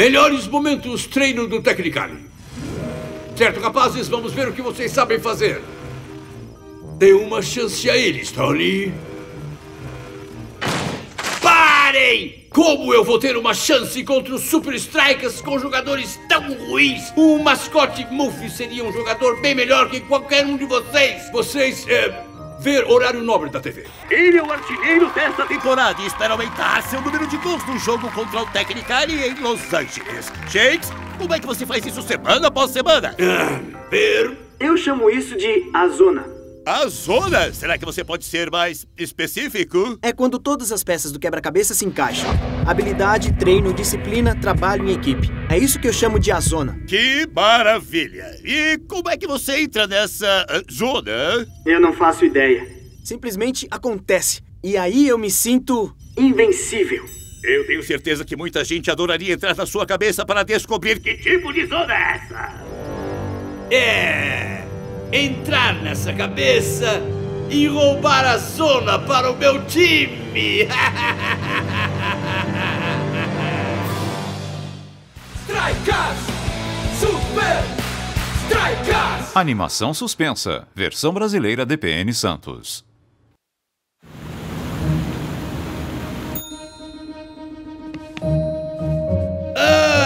Melhores momentos treino do Technicali. Certo, rapazes, vamos ver o que vocês sabem fazer. Dê uma chance a eles, Tony. Parem! Como eu vou ter uma chance contra os Super Strikers com jogadores tão ruins? O mascote Muffy seria um jogador bem melhor que qualquer um de vocês. Vocês, é, ver horário nobre da TV. Ele é o artilheiro desta temporada e espera aumentar seu número de gols no jogo contra o Technicali em Los Angeles. Shakes, como é que você faz isso semana após semana? Ah, ver... Eu chamo isso de a zona. A zona? Será que você pode ser mais específico? É quando todas as peças do quebra-cabeça se encaixam. Habilidade, treino, disciplina, trabalho em equipe. É isso que eu chamo de a zona. Que maravilha! E como é que você entra nessa uh, zona? Eu não faço ideia. Simplesmente acontece. E aí eu me sinto... Invencível. Eu tenho certeza que muita gente adoraria entrar na sua cabeça para descobrir que tipo de zona é essa. É entrar nessa cabeça e roubar a zona para o meu time. Strikers! Super Strikers! Animação suspensa. Versão brasileira DPN Santos.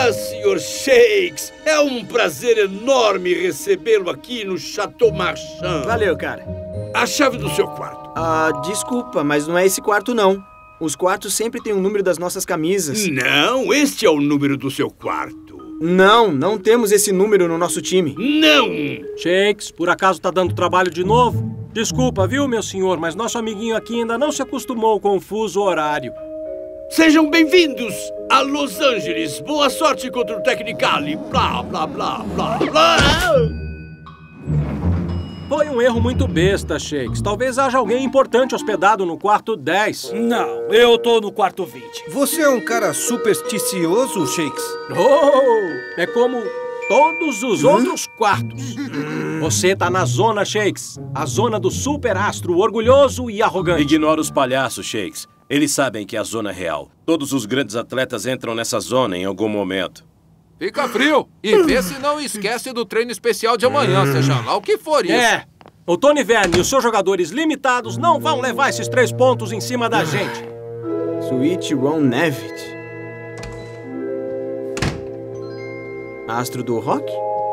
Ah, Sr. Shakes! É um prazer enorme recebê-lo aqui no Chateau Marchand. Valeu, cara. A chave do seu quarto. Ah, desculpa, mas não é esse quarto, não. Os quartos sempre têm o número das nossas camisas. Não, este é o número do seu quarto. Não, não temos esse número no nosso time. Não! Shakes, por acaso tá dando trabalho de novo? Desculpa, viu, meu senhor, mas nosso amiguinho aqui ainda não se acostumou com o fuso horário. Sejam bem-vindos a Los Angeles. Boa sorte contra o Technicali. Blá, blá, blá, blá, blá. Foi um erro muito besta, Shakes. Talvez haja alguém importante hospedado no quarto 10. Não, eu tô no quarto 20. Você é um cara supersticioso, Shakes? Oh! É como todos os outros quartos. Você tá na zona, Shakes. A zona do superastro orgulhoso e arrogante. Ignora os palhaços, Shakes. Eles sabem que é a zona é real. Todos os grandes atletas entram nessa zona em algum momento. Fica frio e vê se não esquece do treino especial de amanhã, seja lá o que for isso. É, o Tony Verne e os seus jogadores limitados não vão levar esses três pontos em cima da gente. Sweet Ron Nevitt. Astro do rock?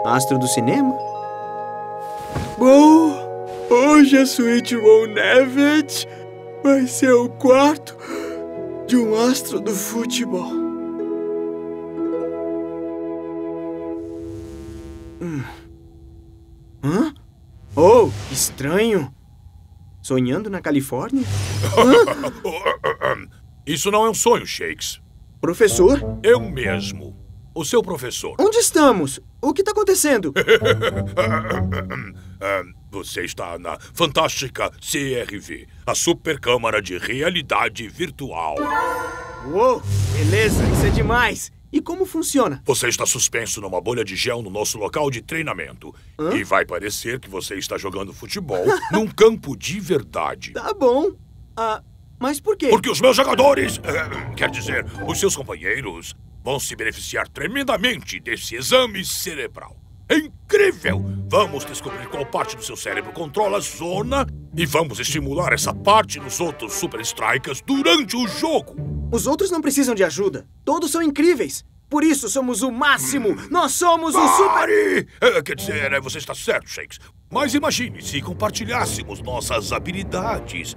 Astro do cinema? Bom, hoje a Sweet Ron Nevitt vai ser o quarto de um astro do futebol. Hum. Hã? Oh, estranho. Sonhando na Califórnia? Isso não é um sonho, Shakes. Professor? Eu mesmo. O seu professor. Onde estamos? O que está acontecendo? Você está na fantástica CRV, a Super Câmara de Realidade Virtual. Uou, beleza, isso é demais. E como funciona? Você está suspenso numa bolha de gel no nosso local de treinamento. Hã? E vai parecer que você está jogando futebol num campo de verdade. Tá bom. Ah, mas por quê? Porque os meus jogadores, eh, quer dizer, os seus companheiros, vão se beneficiar tremendamente desse exame cerebral. É incrível! Vamos descobrir qual parte do seu cérebro controla a zona e vamos estimular essa parte nos outros Super Strikers durante o jogo. Os outros não precisam de ajuda. Todos são incríveis. Por isso somos o máximo. Nós somos o super. Pare! Eh, Quer dizer, eh, você está certo, Shakes. Mas imagine se compartilhássemos nossas habilidades.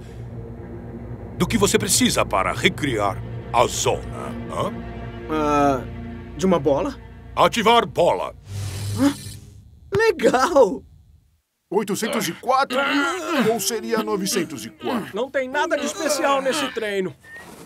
Do que você precisa para recriar a zona. Hã? Ah, de uma bola? Ativar bola. Legal! 804 ou seria 904? Não tem nada de especial nesse treino.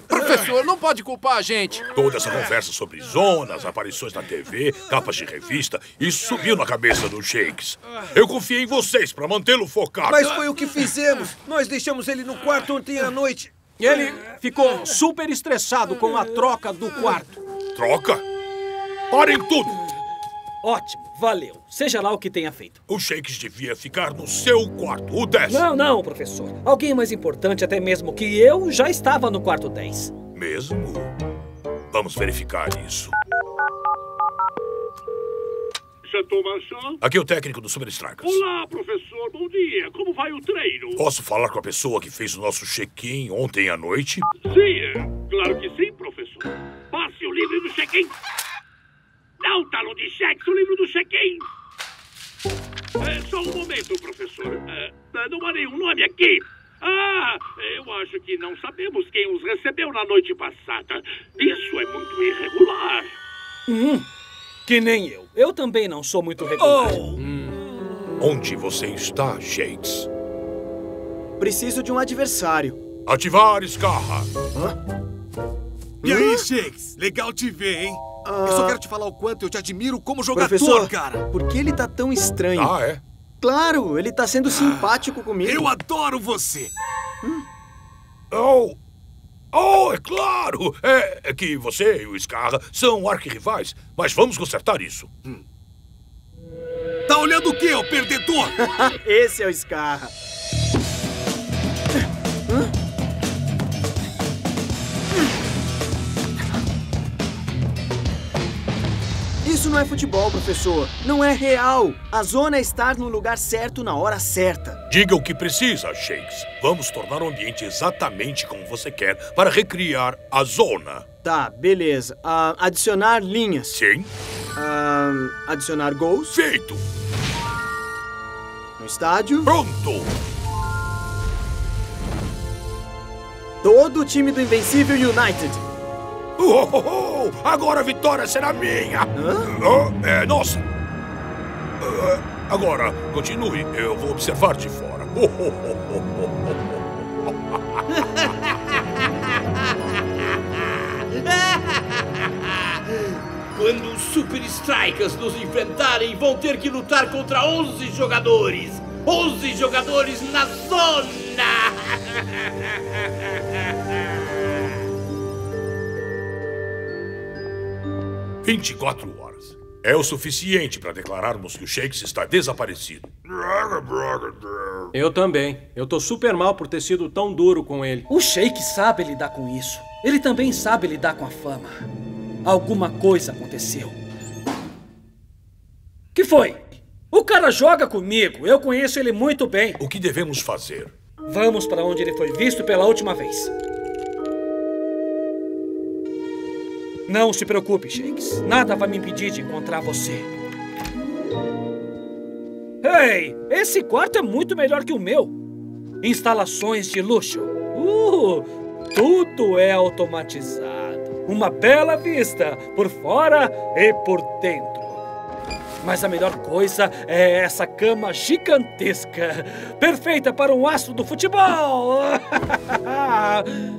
Professor, não pode culpar a gente. Toda essa conversa sobre zonas, aparições na TV, capas de revista, isso subiu na cabeça do Shakes. Eu confiei em vocês para mantê-lo focado. Mas foi o que fizemos. Nós deixamos ele no quarto ontem à noite. E ele ficou super estressado com a troca do quarto. Troca? Parem tudo! Ótimo, valeu. Seja lá o que tenha feito. O Shakes devia ficar no seu quarto, o 10. Não, não, professor. Alguém mais importante, até mesmo que eu, já estava no quarto 10. Mesmo? Vamos verificar isso. Chateau Marchand? Aqui é o técnico do Super Strikers. Olá, professor. Bom dia. Como vai o treino? Posso falar com a pessoa que fez o nosso check-in ontem à noite? Sim, é. claro que sim, professor. Passe o livro do check-in. Não, talão de cheques, o livro do check-in. É, só um momento, professor. É, não há nenhum nome aqui. Ah, eu acho que não sabemos quem os recebeu na noite passada. Isso é muito irregular. Hum, que nem eu. Eu também não sou muito regular. Onde você está, Shakes? Preciso de um adversário. Ativar escarra. E aí, Shakes? Legal te ver, hein? Eu só quero te falar o quanto eu te admiro como jogador, Professor, cara. por que ele tá tão estranho? Ah, é? Claro, ele tá sendo simpático comigo. Eu adoro você. Oh! Oh, é claro! É, é que você e o Scarra são arquirrivais, mas vamos consertar isso. Tá olhando o quê, ô perdedor? Esse é o Scarra. Isso não é futebol, professor. Não é real. A zona é estar no lugar certo na hora certa. Diga o que precisa, Shakes. Vamos tornar o ambiente exatamente como você quer para recriar a zona. Tá, beleza. Ah, adicionar linhas. Sim. Ah, adicionar gols. Feito. No estádio. Pronto. Todo o time do Invencível United. Oh, oh, oh, agora a vitória será minha! Oh, é nossa! Ah, agora, continue, eu vou observar de fora. Quando os Super Strikers nos enfrentarem, vão ter que lutar contra 11 jogadores. 11 jogadores na zona! 24 horas. É o suficiente para declararmos que o Shakes está desaparecido. Eu também. Eu tô super mal por ter sido tão duro com ele. O Sheik sabe lidar com isso. Ele também sabe lidar com a fama. Alguma coisa aconteceu. Que foi? O cara joga comigo. Eu conheço ele muito bem. O que devemos fazer? Vamos para onde ele foi visto pela última vez. Não se preocupe, Shakes. Nada vai me impedir de encontrar você. Ei, esse quarto é muito melhor que o meu. Instalações de luxo. Uh, tudo é automatizado. Uma bela vista, por fora e por dentro. Mas a melhor coisa é essa cama gigantesca. Perfeita para um astro do futebol.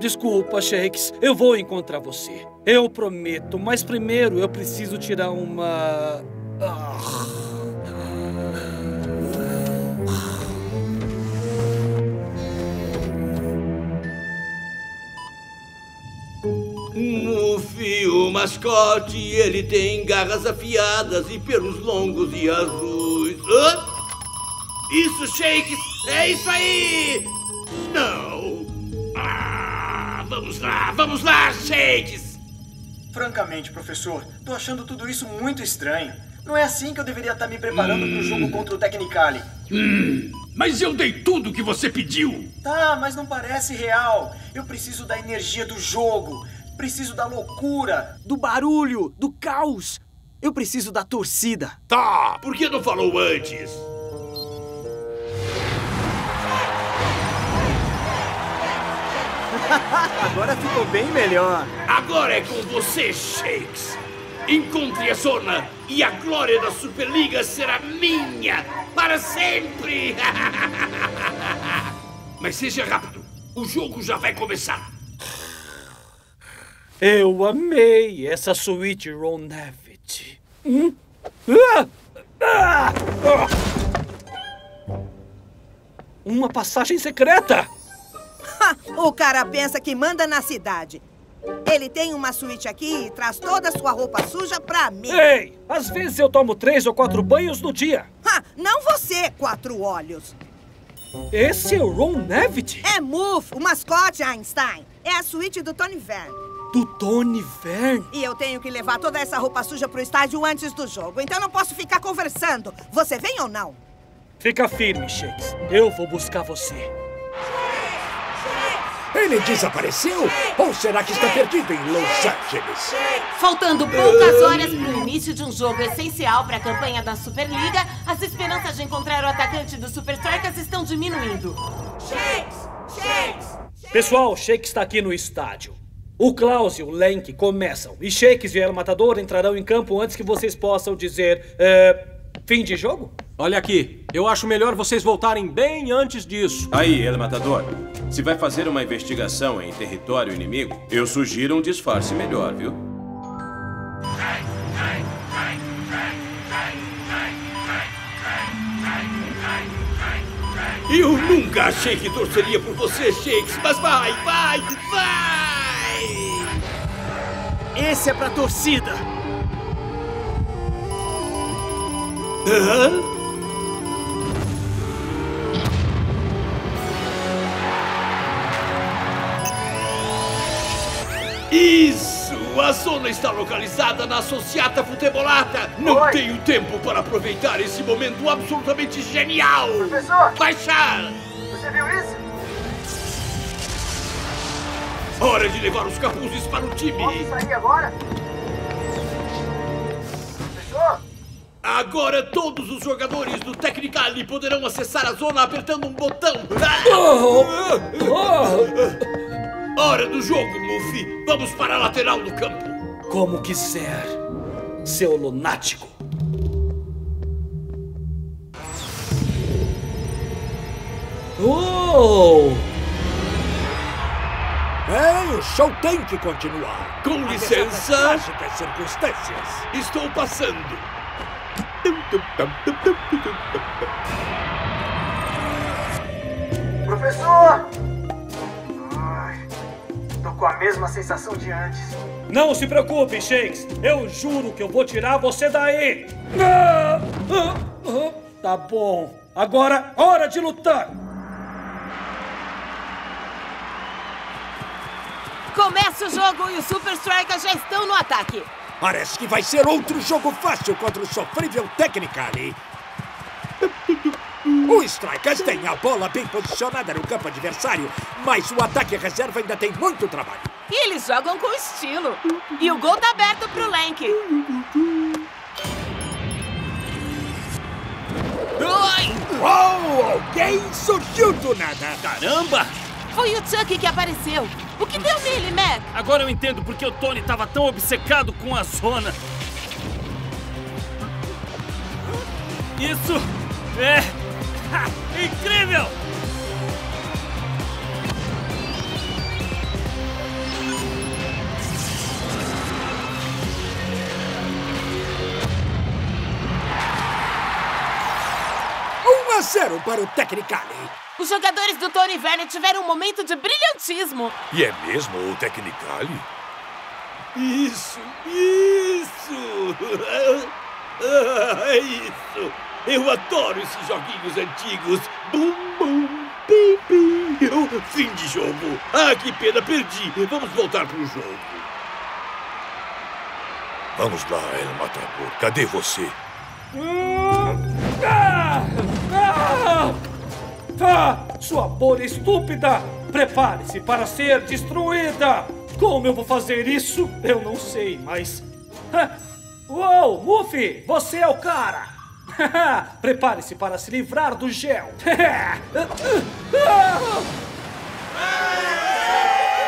Desculpa, Shakes. Eu vou encontrar você. Eu prometo, mas primeiro eu preciso tirar uma. Ah. Mascote, ele tem garras afiadas e pelos longos e azuis. Hã? Isso, Shakes! É isso aí! Não! Ah, vamos lá, vamos lá, Shakes! Francamente, professor, tô achando tudo isso muito estranho. Não é assim que eu deveria estar me preparando para o jogo contra o Technicali. Hum, mas eu dei tudo o que você pediu! Tá, mas não parece real. Eu preciso da energia do jogo. Preciso da loucura, do barulho, do caos. Eu preciso da torcida. Tá, por que não falou antes? Agora ficou bem melhor. Agora é com você, Shakes. Encontre a zona e a glória da Superliga será minha para sempre. Mas seja rápido, o jogo já vai começar. Eu amei essa suíte Ron Nevitt. Hum? Ah! Ah! Ah! Uma passagem secreta! o cara pensa que manda na cidade. Ele tem uma suíte aqui e traz toda a sua roupa suja pra mim. Ei, às vezes eu tomo três ou quatro banhos no dia. Ha, não você, quatro olhos. Esse é o Ron Nevitt? É Muff, o mascote Einstein. É a suíte do Tony Verne. Do Tony Verne? E eu tenho que levar toda essa roupa suja pro estádio antes do jogo, então não posso ficar conversando. Você vem ou não? Fica firme, Shakes. Eu vou buscar você. Ele desapareceu? Ou será que está perdido em Los Angeles? Faltando poucas horas para o início de um jogo essencial para a campanha da Superliga, as esperanças de encontrar o atacante do Super Strikers estão diminuindo. Shakes! Shakes! Pessoal, Shakes está aqui no estádio. O Klaus e o Lenk começam. E Shakes e El Matador entrarão em campo antes que vocês possam dizer... É, fim de jogo? Olha aqui, eu acho melhor vocês voltarem bem antes disso. Aí, El Matador, se vai fazer uma investigação em território inimigo, eu sugiro um disfarce melhor, viu? Eu nunca achei que torceria por você, Shakes, mas vai, vai, vai! Esse é pra torcida. Hã? Isso! A zona está localizada na Associata Futebolata! Não Oi. tenho tempo para aproveitar esse momento absolutamente genial! Professor! Baixar! Você viu isso? Hora de levar os capuzes para o time! Posso sair agora? Agora todos os jogadores do Technicali poderão acessar a zona apertando um botão! Hora do jogo, Muffy! Vamos para a lateral do campo! Como quiser, seu lunático. Oh! É, o show tem que continuar. Com licença. trágicas circunstâncias. Estou passando! Professor! Ai, tô com a mesma sensação de antes. Não se preocupe, Shakes. Eu juro que eu vou tirar você daí. Ah! Ah! Ah! Tá bom. Agora, hora de lutar. Começa o jogo e os Super Strikers já estão no ataque. Parece que vai ser outro jogo fácil contra o sofrível Technicali. O Strikers tem a bola bem posicionada no campo adversário, mas o ataque reserva ainda tem muito trabalho. E eles jogam com estilo. E o gol tá aberto pro Lenk. Oh, alguém surgiu do nada! Caramba! Foi o Chuck que apareceu. O que deu nele, Mac? Agora eu entendo porque o Tony estava tão obcecado com a zona. Isso é ha, incrível! Um a 0 para o Technicali. Os jogadores do Tony Werner tiveram um momento de brilhantismo. E é mesmo o Technicali? Isso! Isso! Ah, isso! Eu adoro esses joguinhos antigos! Bum, bum, pim, pim! Eu- Fim de jogo! Ah, que pena, perdi! Vamos voltar pro jogo! Vamos lá, El Matador. Cadê você? Ah! Ah! Ah! Sua bolha estúpida! Prepare-se para ser destruída! Como eu vou fazer isso? Eu não sei, mas. Ah! Uou, Muffy! Você é o cara! Prepare-se para se livrar do gel!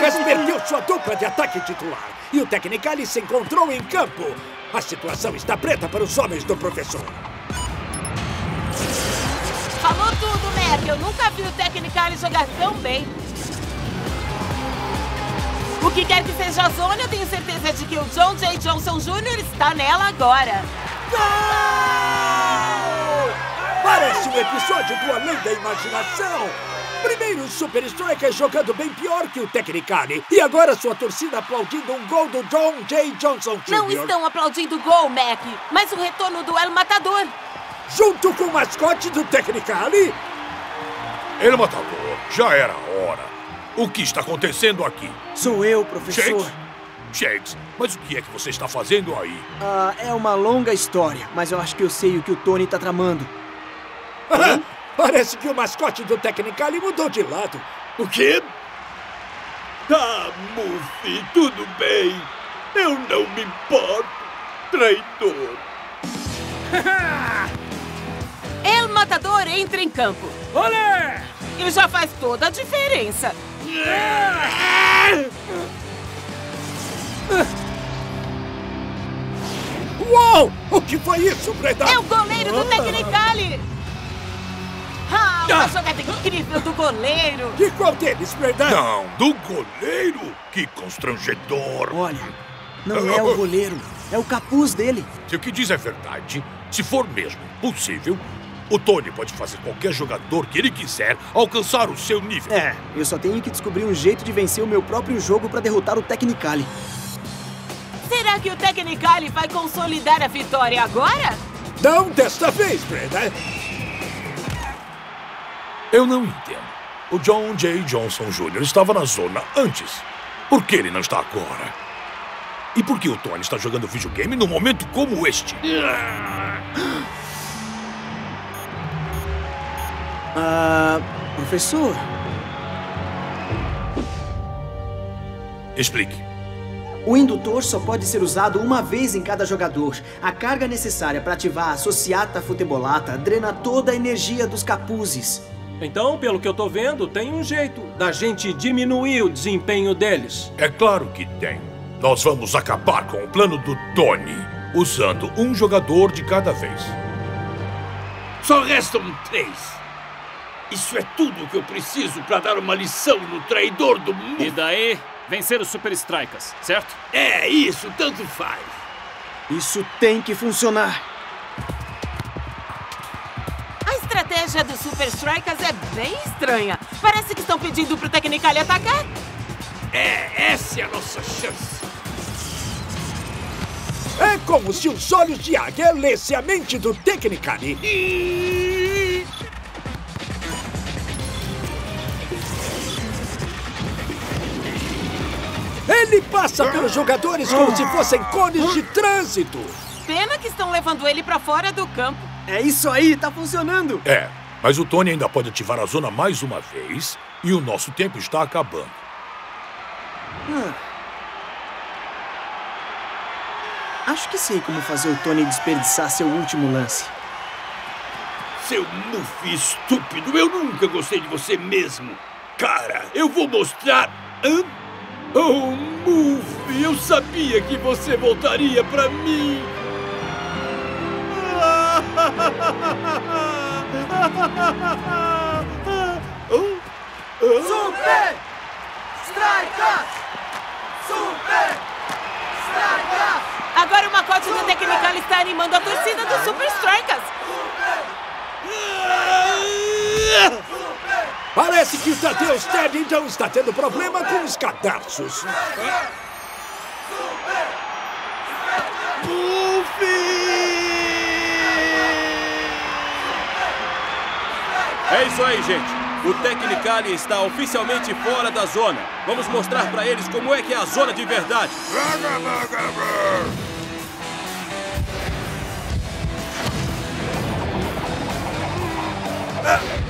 O Strikers perdeu sua dupla de ataque titular e o Technicali se encontrou em campo. A situação está preta para os homens do professor. Falou tudo, Mac. Eu nunca vi o Technicali jogar tão bem. O que quer que seja a zona, eu tenho certeza de que o John J. Johnson Jr. está nela agora. Parece um episódio do Além da Imaginação. Primeiro Super Striker jogando bem pior que o Technicali. E agora sua torcida aplaudindo um gol do John J. Johnson Jr. Não estão aplaudindo o gol, Mac, mas o retorno do El Matador. Junto com o mascote do Technicali? Ele matador, já era a hora. O que está acontecendo aqui? Sou eu, professor. Shakes? Shakes, mas o que é que você está fazendo aí? Ah, é uma longa história, mas eu acho que eu sei o que o Tony tá tramando. Parece que o mascote do Technicali mudou de lado. O quê? Tá, Muffy, tudo bem. Eu não me importo, traidor. El Matador entra em campo. Olé! E já faz toda a diferença. Uou! O que foi isso, Breda? É o goleiro do Technicali! Ah, uma jogada incrível do goleiro! De qual deles, Breda? Não, do goleiro? Que constrangedor! Olha, não é o goleiro, é o capuz dele. Se o que diz é verdade, se for mesmo possível, o Tony pode fazer qualquer jogador que ele quiser alcançar o seu nível. É, eu só tenho que descobrir um jeito de vencer o meu próprio jogo pra derrotar o Technicali. Será que o Technicali vai consolidar a vitória agora? Não desta vez, Breda. Eu não entendo. O John J. Johnson Jr. estava na zona antes. Por que ele não está agora? E por que o Tony está jogando videogame num momento como este? Ah, professor, Explique. o indutor só pode ser usado uma vez em cada jogador. A carga necessária para ativar a Sociata Futebolata drena toda a energia dos capuzes. Então, pelo que eu tô vendo, tem um jeito da gente diminuir o desempenho deles. É claro que tem. Nós vamos acabar com o plano do Tony, usando um jogador de cada vez. Só restam três. Isso é tudo o que eu preciso para dar uma lição no traidor do mundo. E daí, vencer os Super Strikers, certo? É isso, tanto faz. Isso tem que funcionar. Estratégia dos Super Strikers é bem estranha. Parece que estão pedindo pro Technicali atacar. É, essa é a nossa chance. É como se os olhos de águia lessem a mente do Technicali. Ele passa pelos jogadores como se fossem cones de trânsito. Pena que estão levando ele pra fora do campo. É isso aí, tá funcionando. É, mas o Tony ainda pode ativar a zona mais uma vez e o nosso tempo está acabando. Hum. Acho que sei como fazer o Tony desperdiçar seu último lance. Seu Muffy estúpido, eu nunca gostei de você mesmo. Cara, eu vou mostrar. Hã? Oh, Muffy, eu sabia que você voltaria pra mim. Super Strikers! Super Strikers! Agora o macote do Technicali está animando a torcida dos Super Strikers. Parece que o Tadeu Steddington está tendo problema com os cadarços. É isso aí, gente. O Technicali está oficialmente fora da zona. Vamos mostrar pra eles como é que é a zona de verdade. E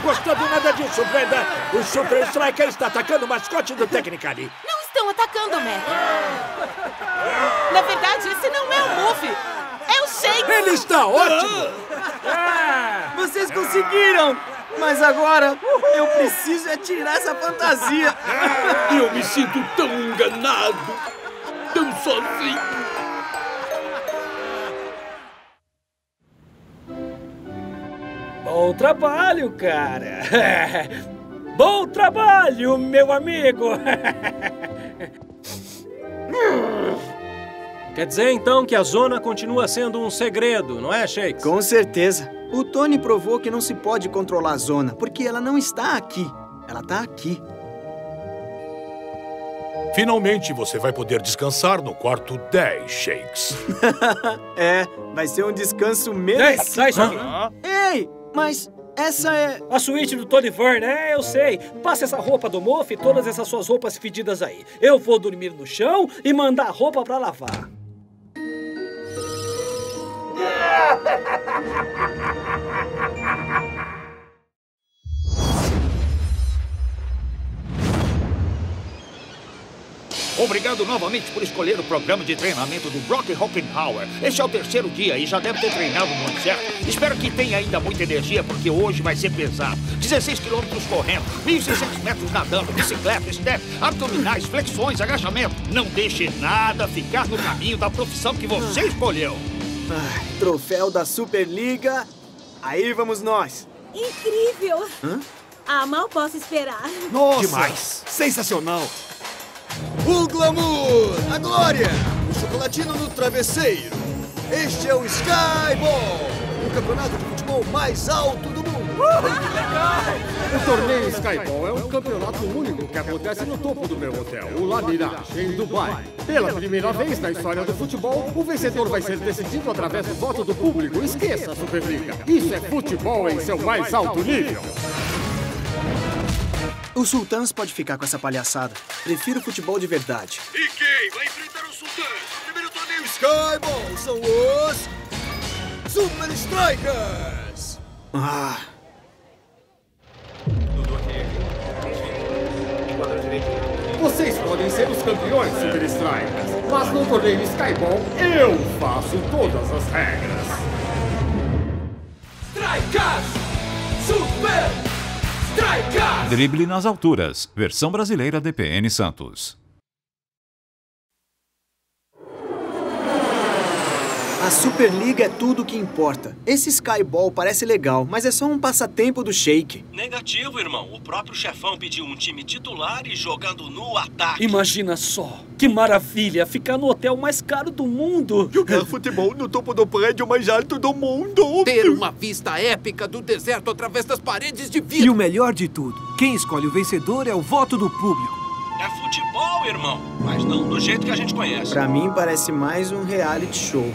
gostando nada disso, Brenda. O Super Striker está atacando o mascote do Technicali. Não estão atacando, Mac. Na verdade, esse não é o Muffy. É o Shake. Ele está ótimo. Vocês conseguiram! Mas agora eu preciso é tirar essa fantasia. Eu me sinto tão enganado, tão sozinho. Bom trabalho, cara. Bom trabalho, meu amigo. Quer dizer então que a zona continua sendo um segredo, não é, Shakes? Com certeza. O Tony provou que não se pode controlar a zona, porque ela não está aqui. Ela está aqui. Finalmente você vai poder descansar no quarto 10, Shakes. é, vai ser um descanso Ei, merecido. sai. Ei, mas essa é... A suíte do Tony Verne, é, eu sei. Passa essa roupa do Moff e todas essas suas roupas fedidas aí. Eu vou dormir no chão e mandar a roupa pra lavar. Obrigado novamente por escolher o programa de treinamento do Brock Hockenhauer. Este é o terceiro dia e já deve ter treinado muito certo. Espero que tenha ainda muita energia, porque hoje vai ser pesado. 16 quilômetros correndo, 1.600 metros nadando, bicicleta, step, abdominais, flexões, agachamento. Não deixe nada ficar no caminho da profissão que você escolheu. Ai, troféu da Superliga. Aí vamos nós. Incrível! Hã? Ah, mal posso esperar. Nossa! Demais. Sensacional! O glamour, a glória, o chocolatino no travesseiro. Este é o Skyball, o campeonato de futebol mais alto do mundo. O torneio Skyball é um campeonato único que acontece no topo do meu hotel, o La Mirage, em Dubai. Pela primeira vez na história do futebol, o vencedor vai ser decidido através do voto do público. Esqueça a Superliga. Isso é futebol em seu mais alto nível. O Sultans pode ficar com essa palhaçada. Prefiro futebol de verdade. E quem vai enfrentar o Sultans no primeiro torneio Skyball são os Super Strikers. Ah, Vocês podem ser os campeões Super Strikers, mas no torneio Skyball eu faço todas as regras. Strikers! Super! Drible nas alturas. Versão brasileira DPN Santos. A Superliga é tudo o que importa. Esse Skyball parece legal, mas é só um passatempo do Shake. Negativo, irmão. O próprio chefão pediu um time titular e jogando no ataque. Imagina só, que maravilha ficar no hotel mais caro do mundo. Jogar futebol no topo do prédio mais alto do mundo. Ter uma vista épica do deserto através das paredes de vidro. E o melhor de tudo, quem escolhe o vencedor é o voto do público. É futebol, irmão, mas não do jeito que a gente conhece. Pra mim parece mais um reality show.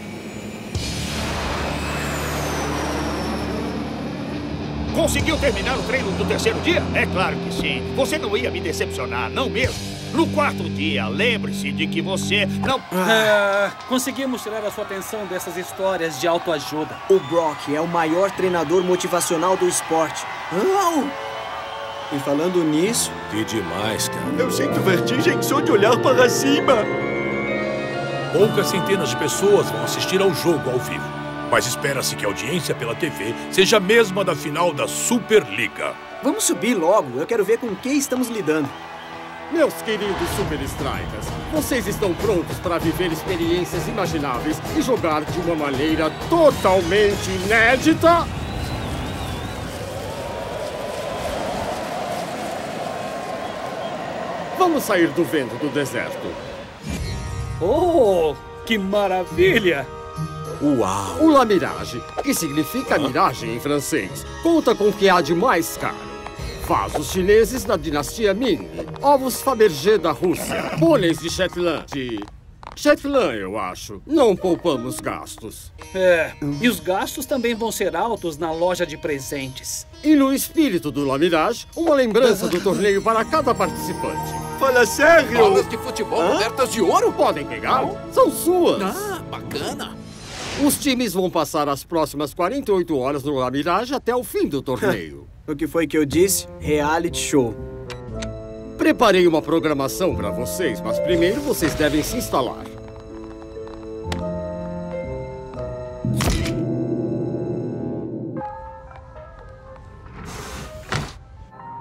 Conseguiu terminar o treino do terceiro dia? É claro que sim. Você não ia me decepcionar, não mesmo? No quarto dia, lembre-se de que você não. Ah, conseguimos tirar a sua atenção dessas histórias de autoajuda. O Brock é o maior treinador motivacional do esporte. Não! E falando nisso. Que demais, cara. Eu sinto vertigem só de olhar para cima. Poucas centenas de pessoas vão assistir ao jogo ao vivo. Mas espera-se que a audiência pela TV seja a mesma da final da Superliga. Vamos subir logo. Eu quero ver com quem estamos lidando. Meus queridos Super Strikers, vocês estão prontos para viver experiências imagináveis e jogar de uma maneira totalmente inédita? Vamos sair do vento do deserto. Oh, que maravilha! Uau! O La Mirage, que significa miragem em francês, conta com o que há de mais caro. Vasos chineses da dinastia Ming, ovos Fabergé da Rússia, pôneis de Shetland, de... Shetland, eu acho. Não poupamos gastos. É, e os gastos também vão ser altos na loja de presentes. E no espírito do La Mirage, uma lembrança do torneio para cada participante. Fala sério! Bolas de futebol Hã? cobertas de ouro? Podem pegar? São suas. Ah, bacana. Os times vão passar as próximas 48 horas no La Mirage até o fim do torneio. o que foi que eu disse? Reality show. Preparei uma programação para vocês, mas primeiro vocês devem se instalar.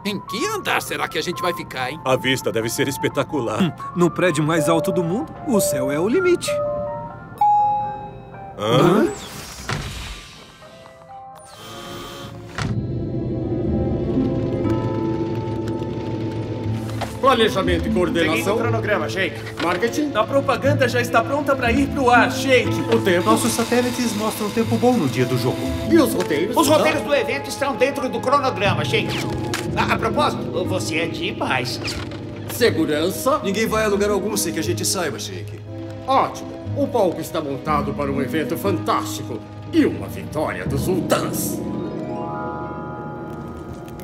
Em que andar será que a gente vai ficar, hein? A vista deve ser espetacular. Hum, no prédio mais alto do mundo, o céu é o limite. Hã? Planejamento e coordenação. O cronograma, Shake. Marketing. A propaganda já está pronta para ir pro ar, Shake. O tempo. Nossos satélites mostram tempo bom no dia do jogo. E os roteiros? Os roteiros do evento estão dentro do cronograma, Shake. A, a propósito, você é demais. Segurança. Ninguém vai a lugar algum sem que a gente saiba, Shake. Ótimo. O palco está montado para um evento fantástico e uma vitória dos Sultãs.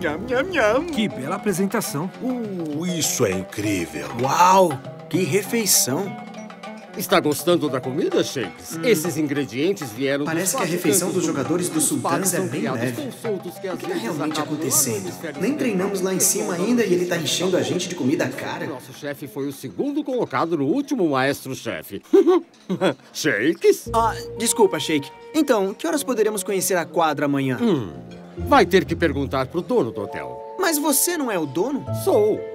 Nham, nham, nham. Que bela apresentação. Uh, isso é incrível. Uau, que refeição. Está gostando da comida, Shakes? Esses ingredientes vieram Parece que a refeição dos jogadores sultãs Os é bem leve. O que está realmente acontecendo? Nem treinamos lá em cima ainda e ele tá enchendo a gente de comida cara. Nosso chefe foi o segundo colocado no último maestro-chefe. Shakes? Ah, desculpa, Shake. Então, que horas poderemos conhecer a quadra amanhã? Hum, vai ter que perguntar pro dono do hotel. Mas você não é o dono? Sou.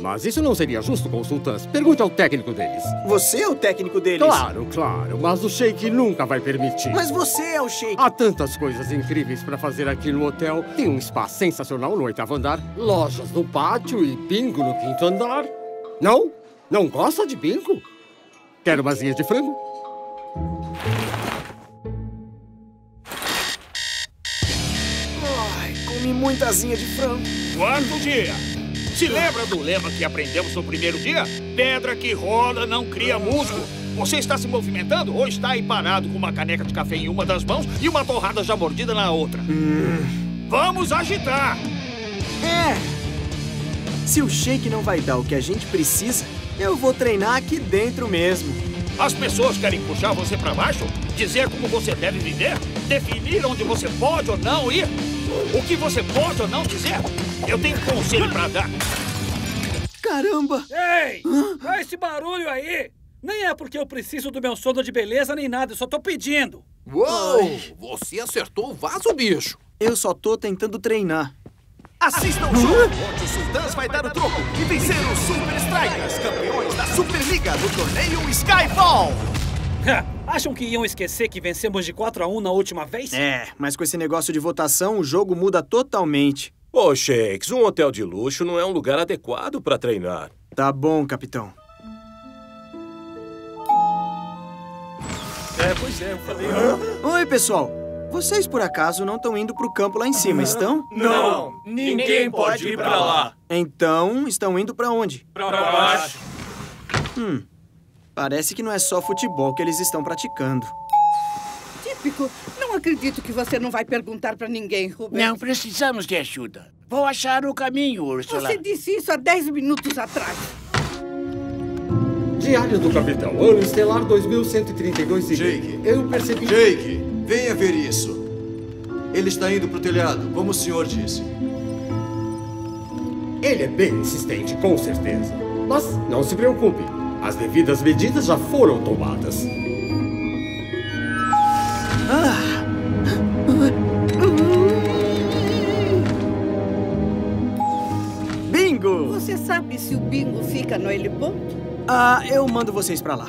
Mas isso não seria justo com os sultãs. Pergunte ao técnico deles. Você é o técnico deles? Claro, claro. Mas o Sheik nunca vai permitir. Mas você é o Sheik. Há tantas coisas incríveis para fazer aqui no hotel. Tem um spa sensacional no oitavo andar, lojas no pátio e bingo no quinto andar. Não? Não gosta de bingo? Quer uma asinha de frango? Ai, comi muita asinha de frango. Quarto dia. Se lembra do lema que aprendemos no primeiro dia? Pedra que rola não cria musgo. Você está se movimentando ou está aí parado com uma caneca de café em uma das mãos e uma torrada já mordida na outra? Vamos agitar! É. Se o Shake não vai dar o que a gente precisa, eu vou treinar aqui dentro mesmo. As pessoas querem puxar você para baixo? Dizer como você deve viver? Definir onde você pode ou não ir? O que você pode ou não dizer? Eu tenho um conselho para dar. Caramba! Ei! Olha esse barulho aí! Nem é porque eu preciso do meu sono de beleza nem nada, eu só tô pedindo. Uou! Você acertou o vaso, bicho. Eu só tô tentando treinar. Assistam o jogo, onde o Sultãs vai dar o troco e vencer os Super Strikers, campeões da Superliga do torneio Skyfall. Acham que iam esquecer que vencemos de 4 a 1 na última vez? É, mas com esse negócio de votação, o jogo muda totalmente. Ô, Shakes, um hotel de luxo não é um lugar adequado para treinar. Tá bom, capitão. É, pois é, eu falei. Oi, pessoal. Vocês por acaso não estão indo pro campo lá em cima, estão? Não, ninguém pode ir pra lá. Então, estão indo pra onde? Pra baixo. Hum. Parece que não é só futebol que eles estão praticando. Típico. Acredito que você não vai perguntar pra ninguém, Rubens. Não precisamos de ajuda. Vou achar o caminho, Úrsula. Você disse isso há 10 minutos atrás. Diário do Capitão, ano estelar 2132 Jake. Eu percebi... Jake, venha ver isso. Ele está indo pro telhado, como o senhor disse. Ele é bem insistente, com certeza. Mas não se preocupe. As devidas medidas já foram tomadas. Ah! Bingo! Você sabe se o bingo fica no heliponto? Ah, eu mando vocês pra lá.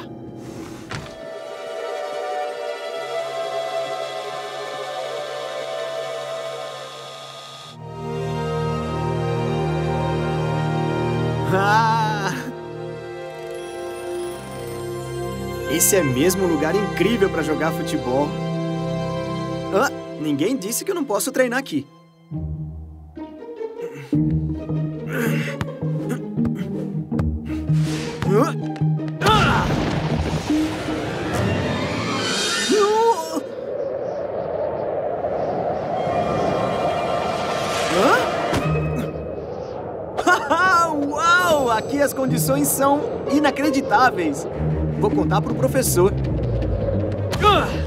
Ah! Esse é mesmo um lugar incrível pra jogar futebol. Ah, ninguém disse que eu não posso treinar aqui. Uau! Aqui as condições são inacreditáveis. Vou contar pro professor. Ah!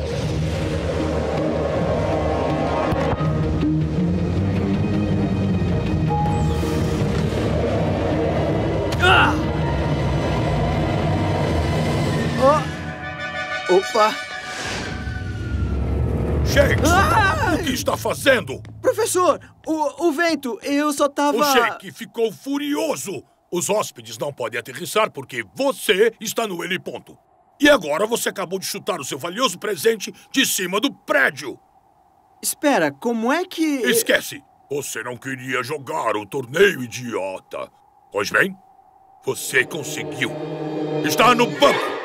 Opa! Shakes, Ah! o que está fazendo? Professor, o, o vento, eu só tava... O Shake ficou furioso. Os hóspedes não podem aterrissar porque você está no heliponto. E agora você acabou de chutar o seu valioso presente de cima do prédio. Espera, como é que... Esquece! Você não queria jogar o torneio, idiota. Pois bem, Você conseguiu. Está no banco.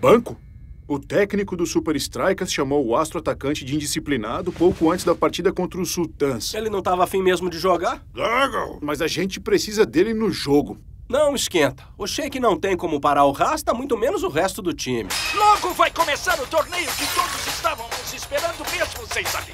Banco? O técnico do Super Strikers chamou o astro atacante de indisciplinado pouco antes da partida contra os Sultans. Ele não estava afim mesmo de jogar? Legal! Mas a gente precisa dele no jogo. Não esquenta. O Shake não tem como parar o Rasta, muito menos o resto do time. Logo vai começar o torneio que todos estávamos esperando mesmo sem saber.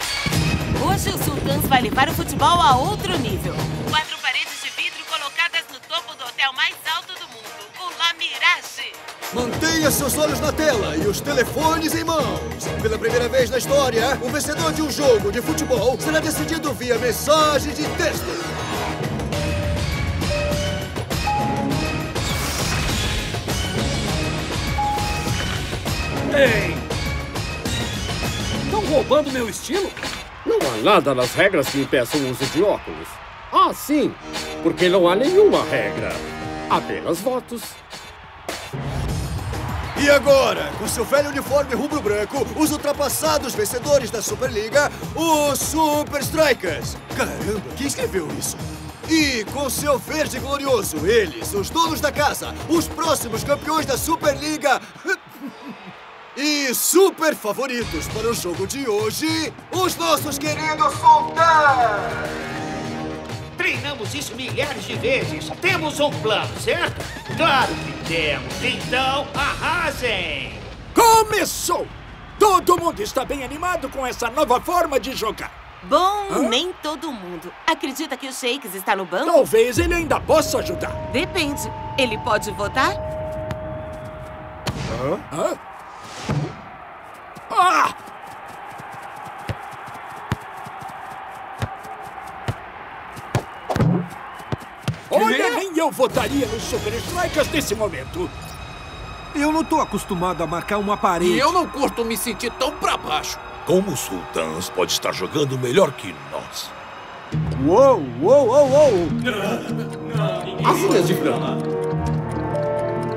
Hoje o Sultans vai levar o futebol a outro nível. Quatro paredes de vidro colocadas no topo do hotel mais alto do mundo, o La Mirage. Mantenha seus olhos na tela e os telefones em mãos. Pela primeira vez na história, o vencedor de um jogo de futebol será decidido via mensagem de texto. Ei! Estão roubando meu estilo? Não há nada nas regras que impeçam o uso de óculos. Ah, sim, porque não há nenhuma regra. Apenas votos. E agora, com seu velho uniforme rubro-branco, os ultrapassados vencedores da Superliga, os Super Strikers. Caramba, quem escreveu isso? E com seu verde glorioso, eles, os donos da casa, os próximos campeões da Superliga. E super favoritos para o jogo de hoje, os nossos queridos Sultans! Treinamos isso milhares de vezes. Temos um plano, certo? Claro que temos. Então, arrasem! Começou! Todo mundo está bem animado com essa nova forma de jogar. Bom, Hã? nem todo mundo. Acredita que o Shakes está no banco? Talvez ele ainda possa ajudar. Depende. Ele pode votar? Hã? Hã? Ah! Olha, nem eu votaria nos Super Strikers nesse momento. Eu não tô acostumado a marcar uma parede. E eu não curto me sentir tão pra baixo. Como os Sultans pode estar jogando melhor que nós? Uou, uou, uou, uou! Asinhas de frango.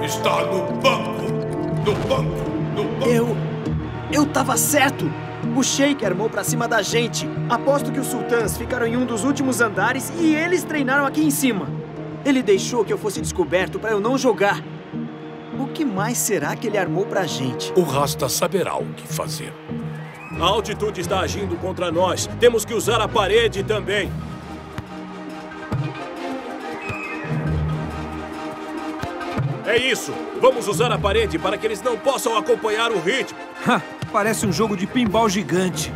Está no banco! No banco! No banco! Eu. Eu tava certo! O Sheik armou pra cima da gente. Aposto que os sultãs ficaram em um dos últimos andares e eles treinaram aqui em cima. Ele deixou que eu fosse descoberto pra eu não jogar. O que mais será que ele armou pra gente? O Rasta saberá o que fazer. A altitude está agindo contra nós. Temos que usar a parede também. É isso. Vamos usar a parede para que eles não possam acompanhar o ritmo. Ha, parece um jogo de pinball gigante.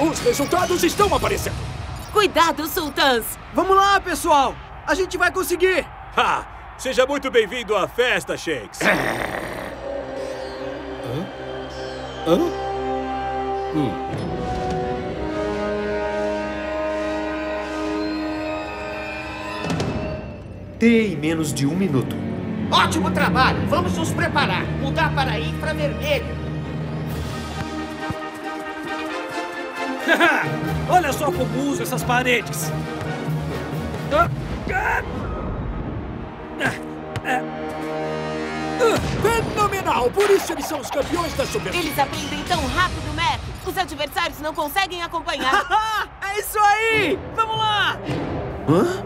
Os resultados estão aparecendo. Cuidado, Sultans! Vamos lá, pessoal! A gente vai conseguir! Ha! Seja muito bem-vindo à festa, Shakes. Hã? Hum. T em menos de um minuto. Ótimo trabalho. Vamos nos preparar. Mudar para infravermelho. Olha só como uso essas paredes. Fenomenal! Por isso eles são os campeões da Super Eles aprendem tão rápido, Mac. Os adversários não conseguem acompanhar. é isso aí! Vamos lá! Hã?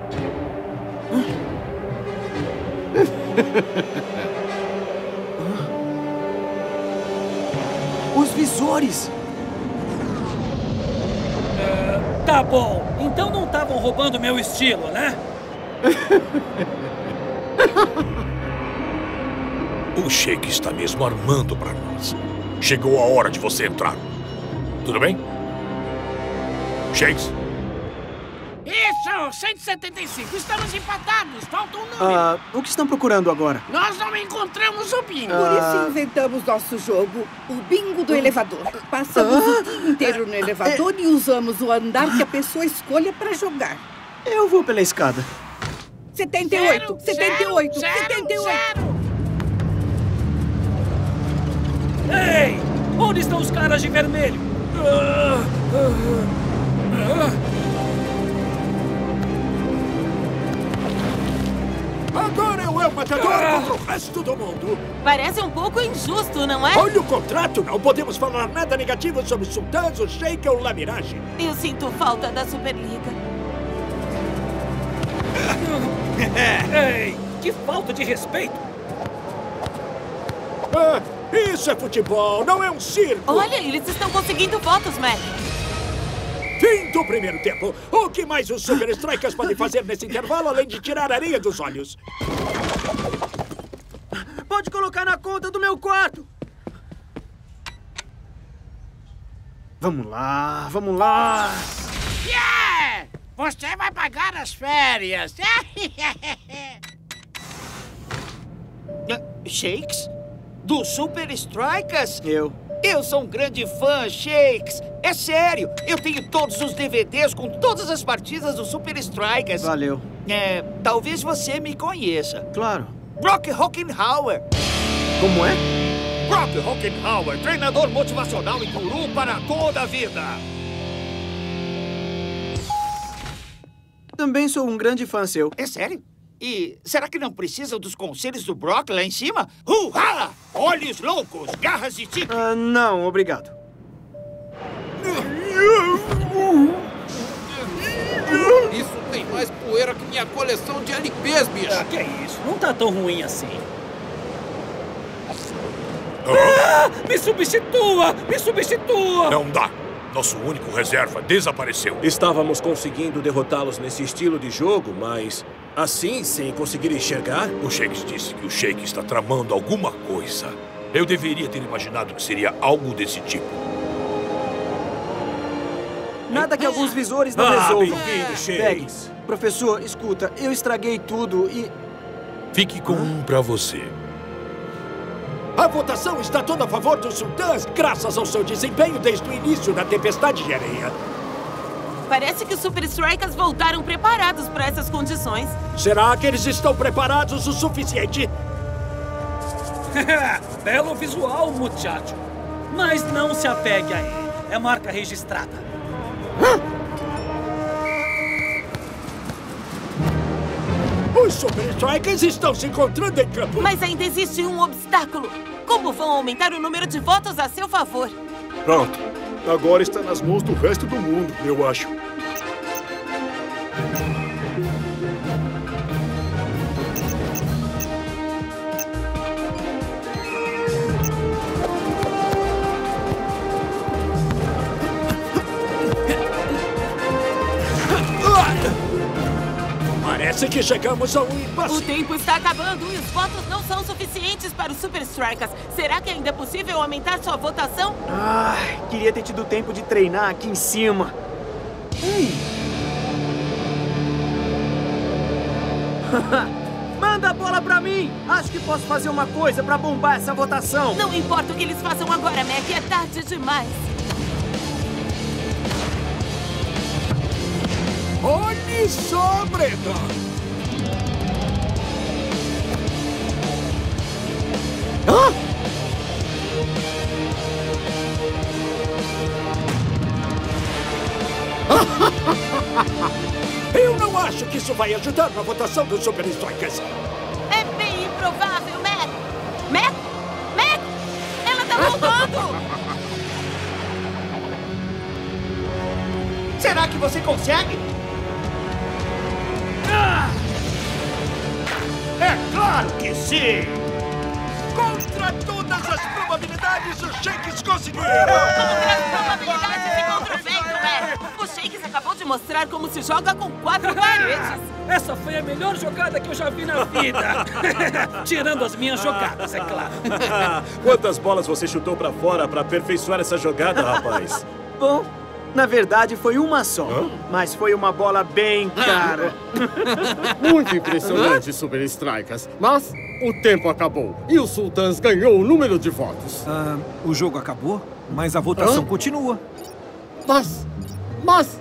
Os visores! Tá bom. Então não estavam roubando meu estilo, né? O Sheik está mesmo armando para nós. Chegou a hora de você entrar. Tudo bem? Shakes? Isso São 175. Estamos empatados. Falta um número. Ah, o que estão procurando agora? Nós não encontramos o bingo. Por isso inventamos nosso jogo, o bingo do elevador. Passamos o dia inteiro no elevador e usamos o andar que a pessoa escolha para jogar. Eu vou pela escada. 78, 78, 78. Ei! Onde estão os caras de vermelho? Ah, ah, ah. Agora eu é o matador Ah. contra o resto do mundo. Parece um pouco injusto, não é? Olha o contrato, não podemos falar nada negativo sobre sultãs, o sheik ou o lamiragem. Eu sinto falta da Superliga. Ei, que falta de respeito! Ah, isso é futebol, não é um circo. Olha, eles estão conseguindo votos, Mac. Fim do primeiro tempo. O que mais os Super Strikers podem fazer nesse intervalo além de tirar areia dos olhos? Pode colocar na conta do meu quarto. Vamos lá, vamos lá. Yeah! Você vai pagar as férias. Shakes? Do Super Strikers? Eu. Eu sou um grande fã, Shakes. É sério, eu tenho todos os DVDs com todas as partidas do Super Strikers. Valeu. É, talvez você me conheça. Claro. Brock Hockenhauer. Como é? Brock Hockenhauer, treinador motivacional e guru para toda a vida. Também sou um grande fã seu. É sério? E será que não precisa dos conselhos do Brock lá em cima? Uhá! Olhos loucos, garras e tique. Ah, não, obrigado. Mais poeira que minha coleção de LPs, bicho. Ah, que isso? Não tá tão ruim assim. Ah, Ah, me substitua! Me substitua! Não dá. Nosso único reserva desapareceu. Estávamos conseguindo derrotá-los nesse estilo de jogo, mas assim, sem conseguir enxergar? O Shakes disse que o Shake está tramando alguma coisa. Eu deveria ter imaginado que seria algo desse tipo. Nada que alguns visores não Ah, resolvam. bem-vindo, Shakes. Pegue. Professor, escuta, eu estraguei tudo e. Fique com um pra você. A votação está toda a favor dos sultãs, graças ao seu desempenho desde o início da tempestade de areia. Parece que os Super Strikers voltaram preparados para essas condições. Será que eles estão preparados o suficiente? Belo visual, muchacho. Mas não se apegue a ele. É marca registrada. Os Super Strikers estão se encontrando em campo. Mas ainda existe um obstáculo. Como vão aumentar o número de votos a seu favor? Pronto. Agora está nas mãos do resto do mundo, eu acho. Parece que chegamos a um impasse. O tempo está acabando e os votos não são suficientes para os Super Strikers. Será que ainda é possível aumentar sua votação? Ai, queria ter tido tempo de treinar aqui em cima. Manda a bola pra mim! Acho que posso fazer uma coisa pra bombar essa votação. Não importa o que eles façam agora, Mac, é tarde demais. Olhe só, Brenda! Eu não acho que isso vai ajudar na votação dos Super Strikers. É bem improvável, Mac. Mac? Mac? Ela tá voltando! Será que você consegue? É claro que sim! Contra todas as probabilidades, os Shakes conseguiram! Contra as probabilidades e contra o vento, Mac. O Shakes acabou de mostrar como se joga com quatro paredes. Essa foi a melhor jogada que eu já vi na vida. Tirando as minhas jogadas, é claro. Quantas bolas você chutou pra fora pra aperfeiçoar essa jogada, rapaz? Bom, Na verdade, foi uma só. Mas foi uma bola bem cara. Muito impressionante, Super Strikers. Mas o tempo acabou e o Sultans ganhou o número de votos. Ah, o jogo acabou, mas a votação continua. Mas. Mas.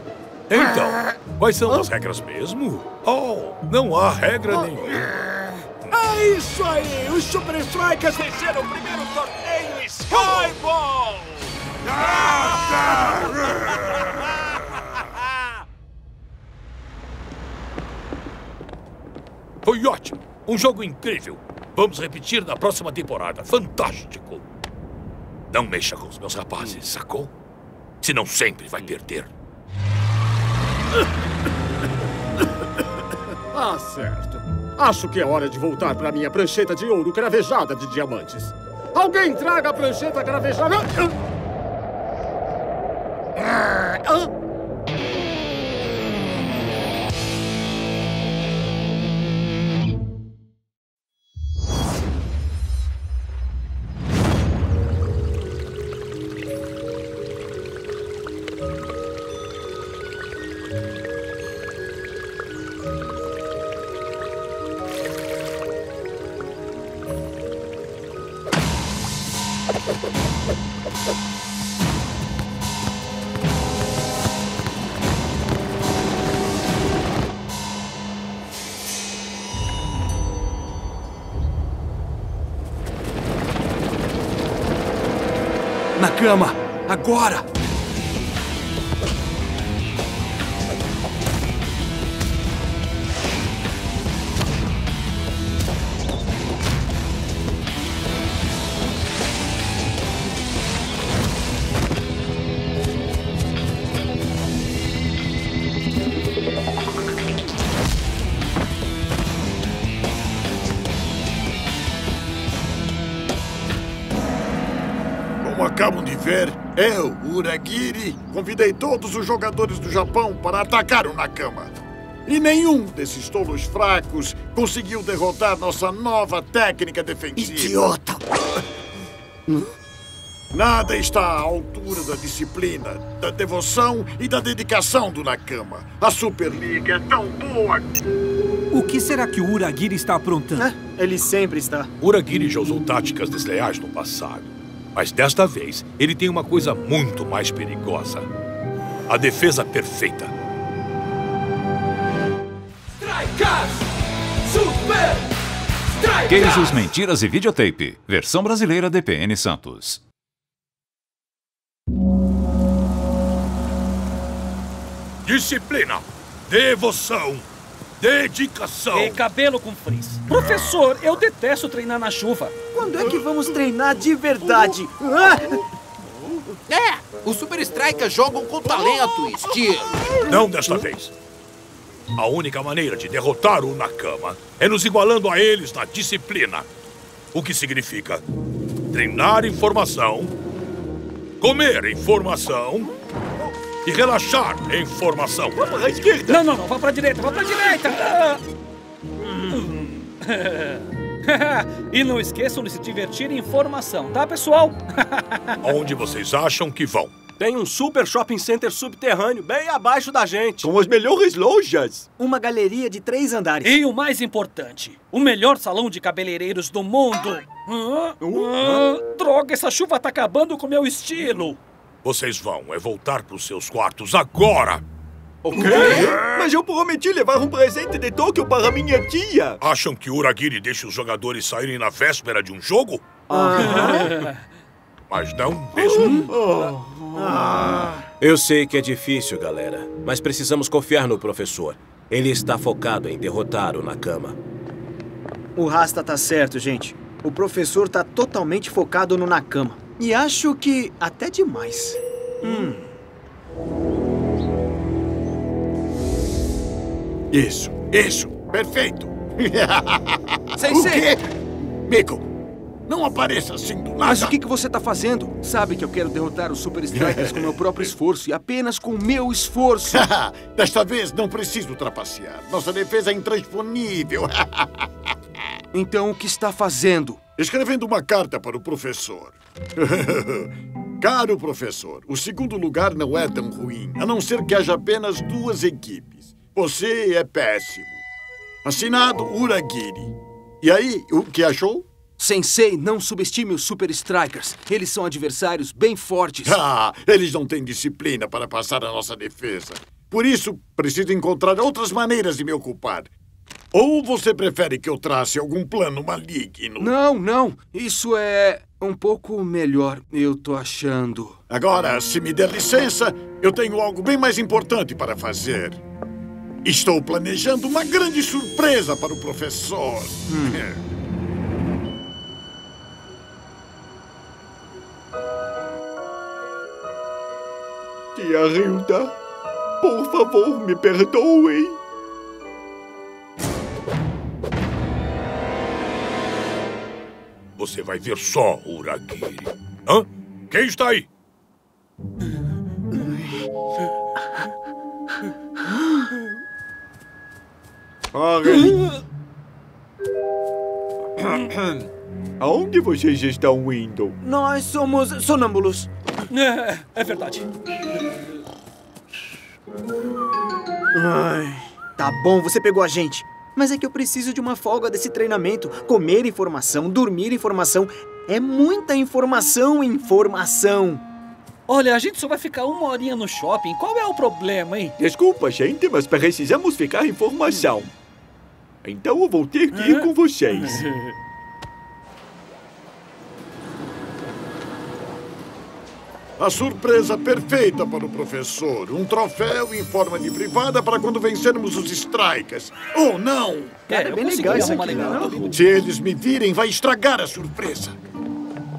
Então, quais são as regras mesmo? Oh, não há regra nenhuma. É isso aí! Os Super Strikers venceram o primeiro torneio Skyball! Foi ótimo. Um jogo incrível. Vamos repetir na próxima temporada. Fantástico. Não mexa com os meus rapazes, sacou? Senão sempre vai perder. Ah, certo. Acho que é hora de voltar para minha prancheta de ouro cravejada de diamantes. Alguém traga a prancheta cravejada. Ah, ah. Agora! Eu, Uragiri, convidei todos os jogadores do Japão para atacar o Nakama. E nenhum desses tolos fracos conseguiu derrotar nossa nova técnica defensiva. Idiota! Nada está à altura da disciplina, da devoção e da dedicação do Nakama. A Superliga é tão boa. O que será que o Uragiri está aprontando? Ele sempre está. Uragiri já usou táticas desleais no passado. Mas desta vez, ele tem uma coisa muito mais perigosa. A defesa perfeita. Strikers! Super! Strikers! Queijos, mentiras e videotape. Versão brasileira DPN Santos. Disciplina, devoção, dedicação. E cabelo com frizz. Professor, eu detesto treinar na chuva. Quando é que vamos treinar de verdade? Ah! É, os Super Strikers jogam com talento e estilo. Não desta vez. A única maneira de derrotar o Nakama é nos igualando a eles na disciplina. O que significa treinar informação, comer informação e relaxar em formação. Vamos à esquerda. Não, não, não. Vá pra direita, vá pra direita. Ah. e não esqueçam de se divertir em formação, tá, pessoal? Aonde vocês acham que vão? Tem um super shopping center subterrâneo bem abaixo da gente. Com as melhores lojas. Uma galeria de três andares. E o mais importante, o melhor salão de cabeleireiros do mundo. Ah, ah, droga, essa chuva tá acabando com o meu estilo. Vocês vão é voltar para os seus quartos agora. O quê? Mas eu prometi levar um presente de Tóquio para minha tia. Acham que Uragiri deixa os jogadores saírem na véspera de um jogo? Mas não mesmo. Eu sei que é difícil, galera, mas precisamos confiar no professor. Ele está focado em derrotar o Nakama. O Rasta tá certo, gente. O professor tá totalmente focado no Nakama. E acho que até demais. Hum. Isso, isso, perfeito. Sensei! O quê? Miko, não apareça assim do nada. Mas o que, que você tá fazendo? Sabe que eu quero derrotar os Super Strikers com meu próprio esforço e apenas com o meu esforço. Desta vez não preciso trapacear. Nossa defesa é intransponível. então o que está fazendo? Escrevendo uma carta para o professor. Caro professor, o segundo lugar não é tão ruim, a não ser que haja apenas duas equipes. Você é péssimo. Assinado Uragiri. E aí, o que achou? Sensei, não subestime os Super Strikers. Eles são adversários bem fortes. Ah, eles não têm disciplina para passar a nossa defesa. Por isso, preciso encontrar outras maneiras de me ocupar. Ou você prefere que eu trace algum plano maligno? Não, não. Isso é um pouco melhor, eu tô achando. Agora, se me der licença, eu tenho algo bem mais importante para fazer. Estou planejando uma grande surpresa para o professor. Hum. Tia Hilda, por favor, me perdoe. Você vai ver só, Uragiri. Hã? Quem está aí? Aren. Aonde vocês estão indo? Nós somos sonâmbulos. É, é verdade. Ai, tá bom, você pegou a gente. Mas é que eu preciso de uma folga desse treinamento. Comer informação, dormir informação. É muita informação, informação. Olha, a gente só vai ficar uma horinha no shopping. Qual é o problema, hein? Desculpa, gente, mas precisamos ficar informação. Então eu vou ter que ir com vocês. A surpresa perfeita para o professor. Um troféu em forma de privada para quando vencermos os strikers. Ou não! Cara, é bem legal isso aqui, não? Se eles me virem, vai estragar a surpresa.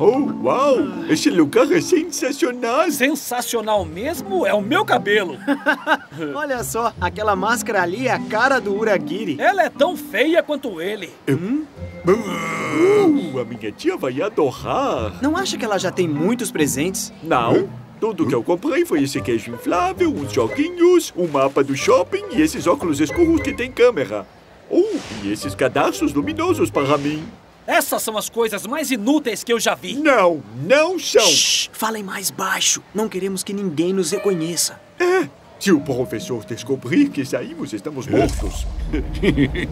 Oh, uau! Esse lugar é sensacional! Sensacional mesmo é o meu cabelo! Olha só, aquela máscara ali é a cara do Uragiri. Ela é tão feia quanto ele. Hum? Uh, a minha tia vai adorar! Não acha que ela já tem muitos presentes? Não. Tudo que eu comprei foi esse queijo inflável, uns joguinhos, um mapa do shopping e esses óculos escuros que tem câmera. Oh, e esses cadastros luminosos para mim. Essas são as coisas mais inúteis que eu já vi. Não, não são. Shhh, falem mais baixo. Não queremos que ninguém nos reconheça. É, se o professor descobrir que saímos, estamos mortos.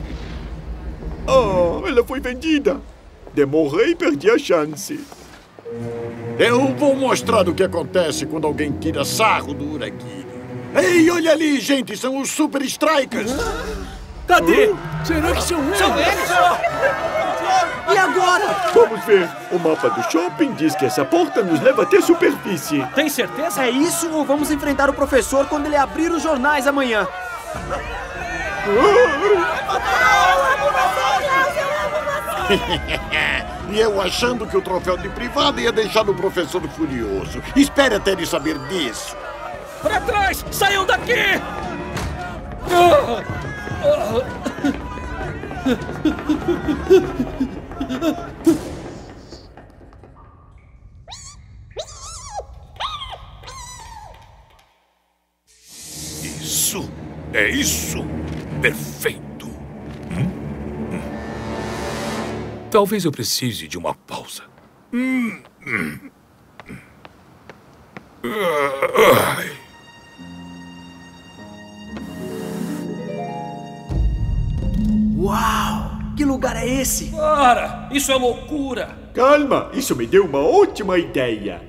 oh, ela foi vendida. Demorei e perdi a chance. Eu vou mostrar o que acontece quando alguém tira sarro do Uragiri. Ei, olha ali, gente, são os Super Strikers. Cadê? Será que são eles? São eles? E agora? Vamos ver. O mapa do shopping diz que essa porta nos leva até a superfície. Tem certeza? É isso ou vamos enfrentar o professor quando ele abrir os jornais amanhã? e eu achando que o troféu de privada ia deixar o professor furioso. Espere até ele saber disso. Pra trás! Saiam daqui! Isso! É isso! Perfeito! Hum? Hum. Talvez eu precise de uma pausa. Hum, hum. Ai. Uau! Que lugar é esse? Para! Isso é loucura! Calma, isso me deu uma ótima ideia.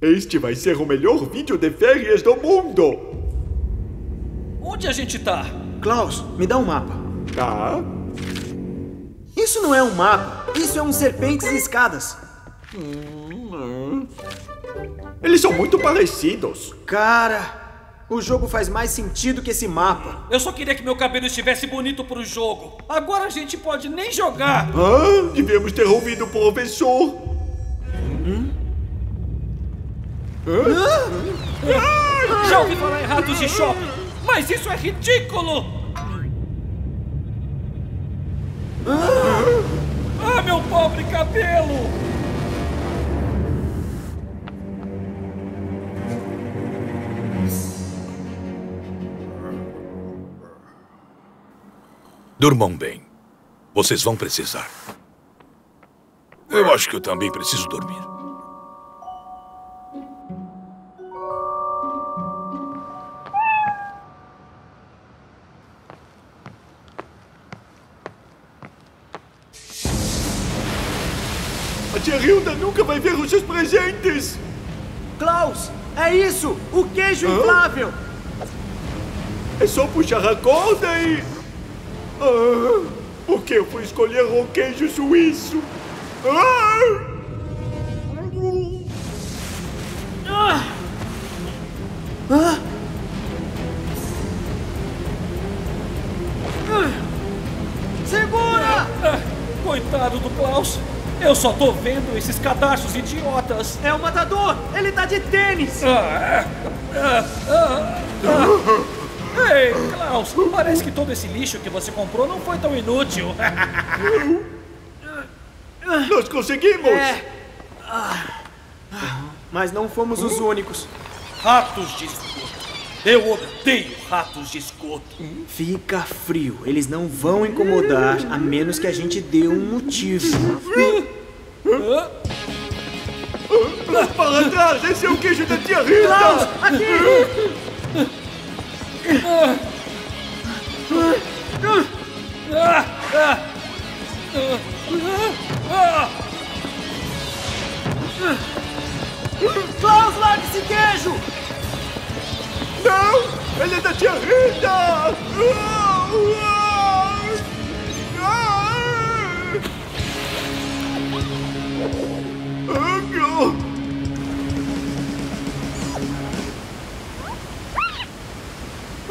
Este vai ser o melhor vídeo de férias do mundo. Onde a gente tá? Klaus, me dá um mapa. Tá. Isso não é um mapa. Isso é um serpentes e escadas. Hum, Eles são muito parecidos. Cara, o jogo faz mais sentido que esse mapa. Eu só queria que meu cabelo estivesse bonito pro jogo. Agora a gente pode nem jogar. Ah, devemos ter ouvido o professor. Hum? Já ouvi falar em ratos de shopping, mas isso é ridículo! Ah, meu pobre cabelo! Durmam bem. Vocês vão precisar. Eu acho que eu também preciso dormir. A tia Hilda nunca vai ver os seus presentes! Klaus, é isso! O queijo Hã? inflável! É só puxar a corda e... Ah, por que eu fui escolher o queijo suíço? Ah! Ah! Ah! Segura! Ah, Coitado do Klaus. Eu só tô vendo esses cadarços idiotas. É o matador! Ele tá de tênis! Ah, ah, ah, ah. Ei, Klaus, parece que todo esse lixo que você comprou não foi tão inútil. Nós conseguimos! É. Mas não fomos os únicos. Ratos de esgoto. Eu odeio ratos de esgoto. Fica frio. Eles não vão incomodar a menos que a gente dê um motivo. Para trás! Esse é o queijo da tia Rita! Klaus, aqui! Klaus, larga esse queijo! Não! Ele é da tia Rita!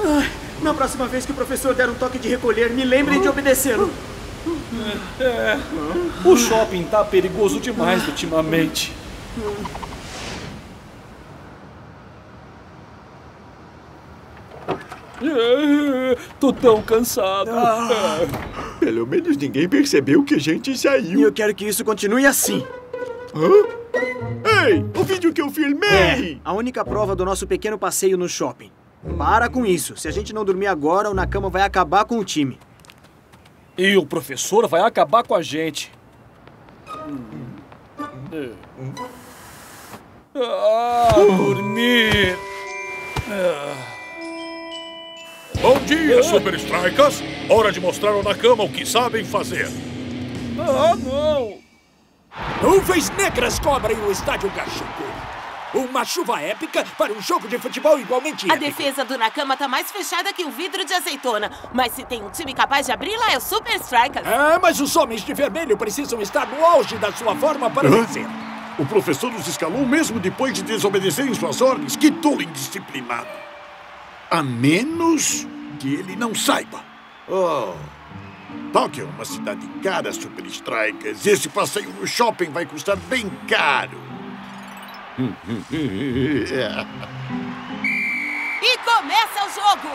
Ai, Na próxima vez que o professor der um toque de recolher, me lembrem de obedecê-lo. É, o shopping tá perigoso demais ultimamente. Tô tão cansado. Pelo menos ninguém percebeu que a gente saiu. E eu quero que isso continue assim. Hã? Ei, o vídeo que eu filmei! É, a única prova do nosso pequeno passeio no shopping. Para com isso. Se a gente não dormir agora, o Nakama vai acabar com o time. E o professor vai acabar com a gente. Ah, dormir. Ah. Bom dia, Super Strikers! Hora de mostrar ao Nakama o que sabem fazer. Ah, não! Nuvens negras cobrem o estádio Gachuco. Uma chuva épica para um jogo de futebol igualmente A épico. defesa do Nakama tá mais fechada que um vidro de azeitona. Mas se tem um time capaz de abri-la, é o Super Strikers. É, mas os homens de vermelho precisam estar no auge da sua forma para Hã? vencer. O professor nos escalou mesmo depois de desobedecerem suas ordens. Que tolo indisciplinado. A menos que ele não saiba. Oh. Tóquio é uma cidade cara, Super Strikers. Esse passeio no shopping vai custar bem caro. E começa o jogo!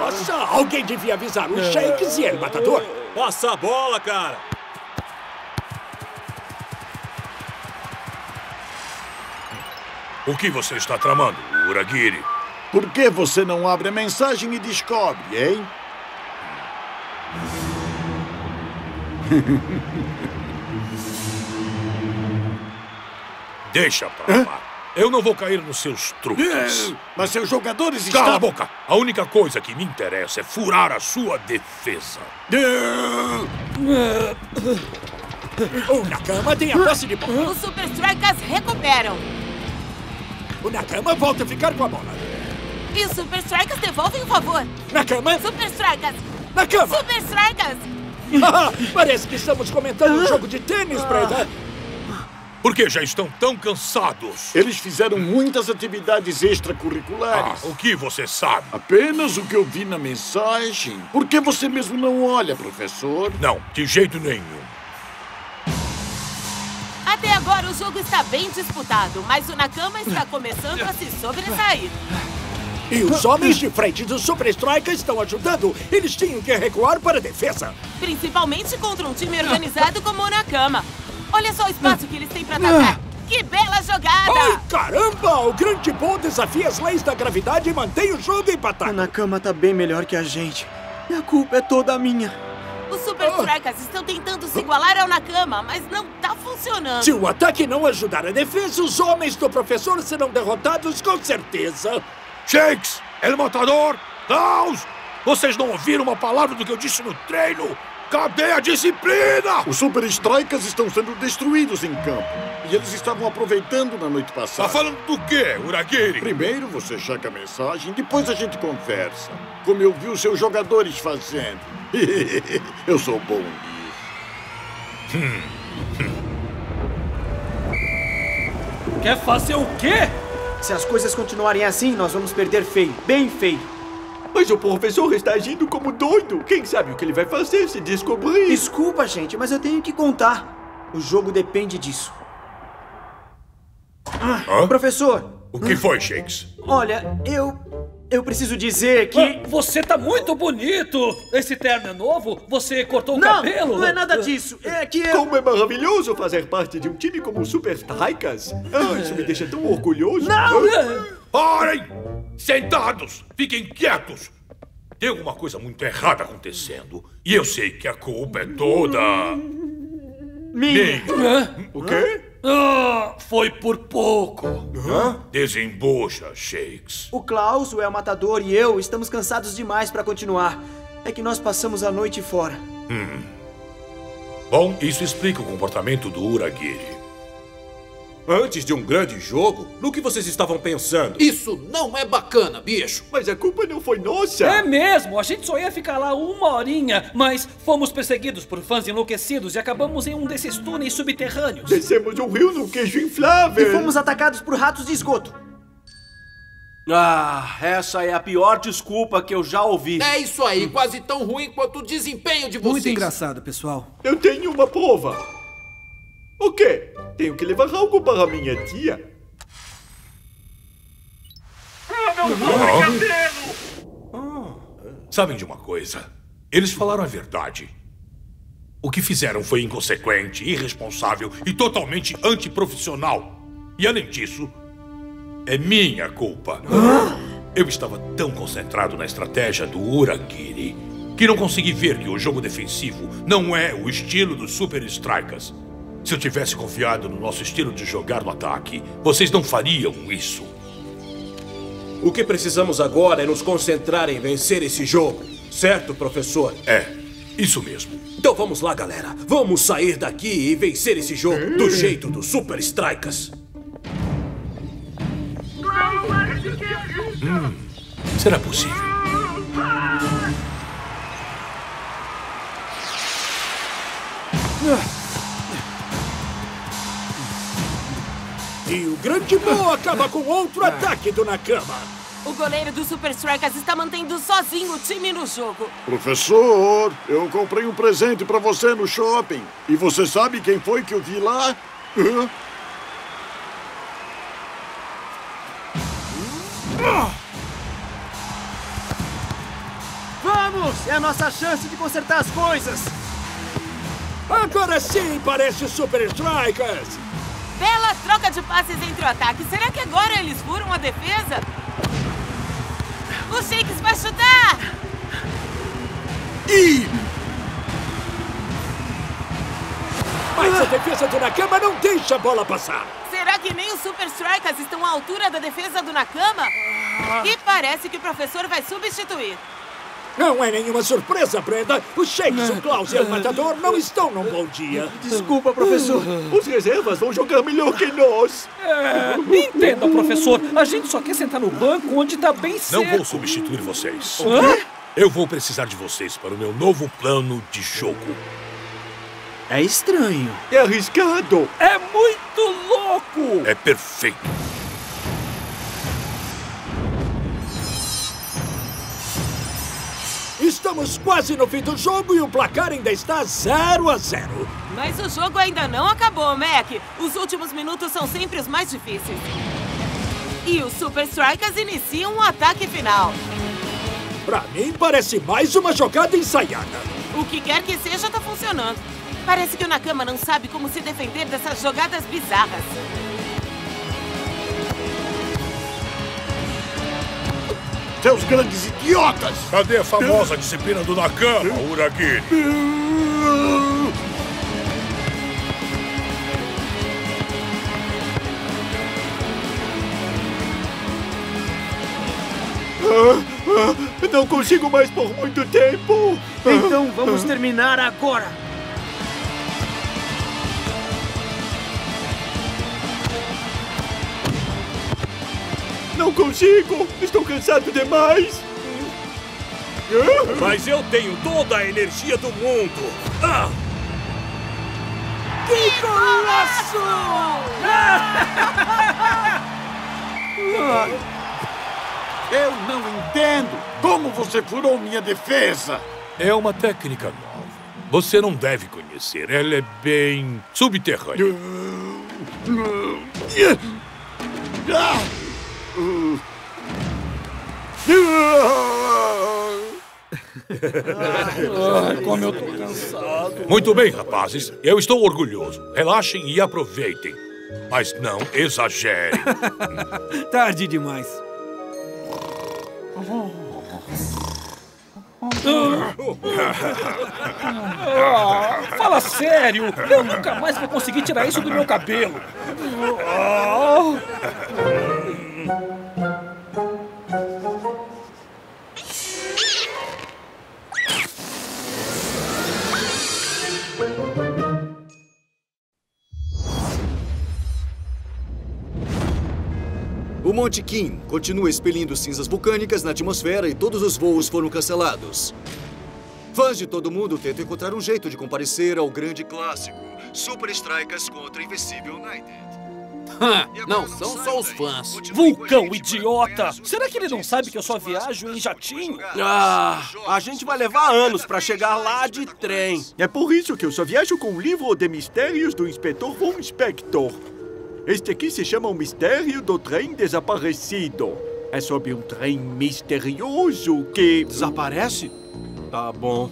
Nossa, alguém devia avisar o Shakes e ele, matador. Passa a bola, cara! O que você está tramando, Uragiri? Por que você não abre a mensagem e descobre, hein? Deixa pra lá. Eu não vou cair nos seus truques. É, Mas seus jogadores Cala estão... a boca! A única coisa que me interessa é furar a sua defesa. O Nakama tem a posse de bola. Os Super Strikers recuperam. O Nakama volta a ficar com a bola. E os Super Strikers devolvem o favor. Nakama? Super Strikers! Nakama! Super Strikers! Ah, Parece que estamos comentando um jogo de tênis, Preta. Por que já estão tão cansados? Eles fizeram muitas atividades extracurriculares. Ah, o que você sabe? Apenas o que eu vi na mensagem. Por que você mesmo não olha, professor? Não, de jeito nenhum. Até agora o jogo está bem disputado, mas o Nakama está começando a se sobressair. E os homens de frente do Super Strikers estão ajudando. Eles tinham que recuar para a defesa. Principalmente contra um time organizado como o Nakama. Olha só o espaço que eles têm para atacar. Que bela jogada! Ai, caramba! O grande bom desafia as leis da gravidade e mantém o jogo empatado. Nakama tá bem melhor que a gente. E a culpa é toda minha. Os Super Strikers estão tentando se igualar ao Nakama, mas não tá funcionando. Se o ataque não ajudar a defesa, os homens do professor serão derrotados com certeza. Shakes! El Matador! Klaus! Vocês não ouviram uma palavra do que eu disse no treino? Cadê a disciplina? Os Super Strikers estão sendo destruídos em campo. E eles estavam aproveitando na noite passada. Tá falando do quê, Uragiri? Primeiro você checa a mensagem, depois a gente conversa. Como eu vi os seus jogadores fazendo. eu sou bom nisso. Quer fazer o quê? Se as coisas continuarem assim, nós vamos perder feio, bem feio. Mas o professor está agindo como doido. Quem sabe o que ele vai fazer se descobrir? Desculpa, gente, mas eu tenho que contar. O jogo depende disso. Ah? Professor, O que foi, Shakes? olha, eu. Eu preciso dizer que. Ah, Você tá muito bonito! Esse terno é novo? Você cortou o Não, cabelo? não é nada disso. É que eu. Como é maravilhoso fazer parte de um time como o Super Strikers. Ah, isso me deixa tão orgulhoso. Não! Parem! Sentados! Fiquem quietos! Tem alguma coisa muito errada acontecendo. E eu sei que a culpa é toda. Minha. O quê? Ah, foi por pouco. Desembucha, Shakes. O Klaus, o El Matador e eu estamos cansados demais pra continuar. É que nós passamos a noite fora. Hum. Bom, isso explica o comportamento do Uragiri. Antes de um grande jogo, no que vocês estavam pensando? Isso não é bacana, bicho. Mas a culpa não foi nossa. É mesmo, a gente só ia ficar lá uma horinha, mas fomos perseguidos por fãs enlouquecidos e acabamos em um desses túneis subterrâneos. Descemos um rio no queijo inflável. E fomos atacados por ratos de esgoto. Ah, essa é a pior desculpa que eu já ouvi. É isso aí, quase tão ruim quanto o desempenho de vocês. Muito engraçado, pessoal. Eu tenho uma prova. O quê? Tenho que levar algo para minha tia. Sabem de uma coisa? Eles falaram a verdade. O que fizeram foi inconsequente, irresponsável e totalmente antiprofissional. E além disso, é minha culpa. Eu estava tão concentrado na estratégia do Uragiri que não consegui ver que o jogo defensivo não é o estilo dos Super Strikers. Se eu tivesse confiado no nosso estilo de jogar no ataque, vocês não fariam isso. O que precisamos agora é nos concentrar em vencer esse jogo. Certo, professor? É, isso mesmo. Então vamos lá, galera. Vamos sair daqui e vencer esse jogo do jeito dos Super Strikers. Hum, será possível? E o grande Mo acaba com outro ataque do Nakama. O goleiro do Super Strikers está mantendo sozinho o time no jogo. Professor, eu comprei um presente pra você no shopping. E você sabe quem foi que eu vi lá? Hã? Vamos! É a nossa chance de consertar as coisas! Agora sim parece Super Strikers! Bela troca de passes entre o ataque. Será que agora eles furam a defesa? O Shakes vai chutar! E... Mas a defesa do Nakama não deixa a bola passar. Será que nem os Super Strikers estão à altura da defesa do Nakama? E parece que o professor vai substituir. Não é nenhuma surpresa, Brenda. Os Shakes, o Klaus e o Matador não estão num bom dia. Desculpa, professor. Os reservas vão jogar melhor que nós. É, entenda, professor. A gente só quer sentar no banco onde tá bem seco. Não vou substituir vocês. Hã? Eu vou precisar de vocês para o meu novo plano de jogo. É estranho. É arriscado. É muito louco! É perfeito. Estamos quase no fim do jogo e o placar ainda está 0 a 0. Mas o jogo ainda não acabou, Mac. Os últimos minutos são sempre os mais difíceis. E os Super Strikers iniciam o ataque final. Pra mim, parece mais uma jogada ensaiada. O que quer que seja tá funcionando. Parece que o Nakama não sabe como se defender dessas jogadas bizarras. Seus grandes idiotas! Cadê a famosa disciplina do Nakama, Uragiri? Ah, ah, não consigo mais por muito tempo. Então vamos terminar agora. Não consigo! Estou cansado demais! Mas eu tenho toda a energia do mundo! Ah! Que golaço! Eu não entendo! Como você furou minha defesa? É uma técnica nova. Você não deve conhecer. Ela é bem subterrânea. Ai, como eu tô cansado. Muito bem, rapazes. Eu estou orgulhoso. Relaxem e aproveitem. Mas não exagerem. Tarde demais. Ah, fala sério! Eu nunca mais vou conseguir tirar isso do meu cabelo. Ah. O Monte Kim continua expelindo cinzas vulcânicas na atmosfera e todos os voos foram cancelados. Fãs de todo mundo tentam encontrar um jeito de comparecer ao grande clássico Super Strikers contra Invencível United. Não são só os fãs. Vulcão idiota! Será que ele não sabe que eu só viajo em jatinho? Ah, a gente vai levar anos pra chegar lá de trem. É por isso que eu só viajo com o livro de mistérios do Inspetor Von Spector. Este aqui se chama O Mistério do Trem Desaparecido. É sobre um trem misterioso que... Desaparece? Tá bom.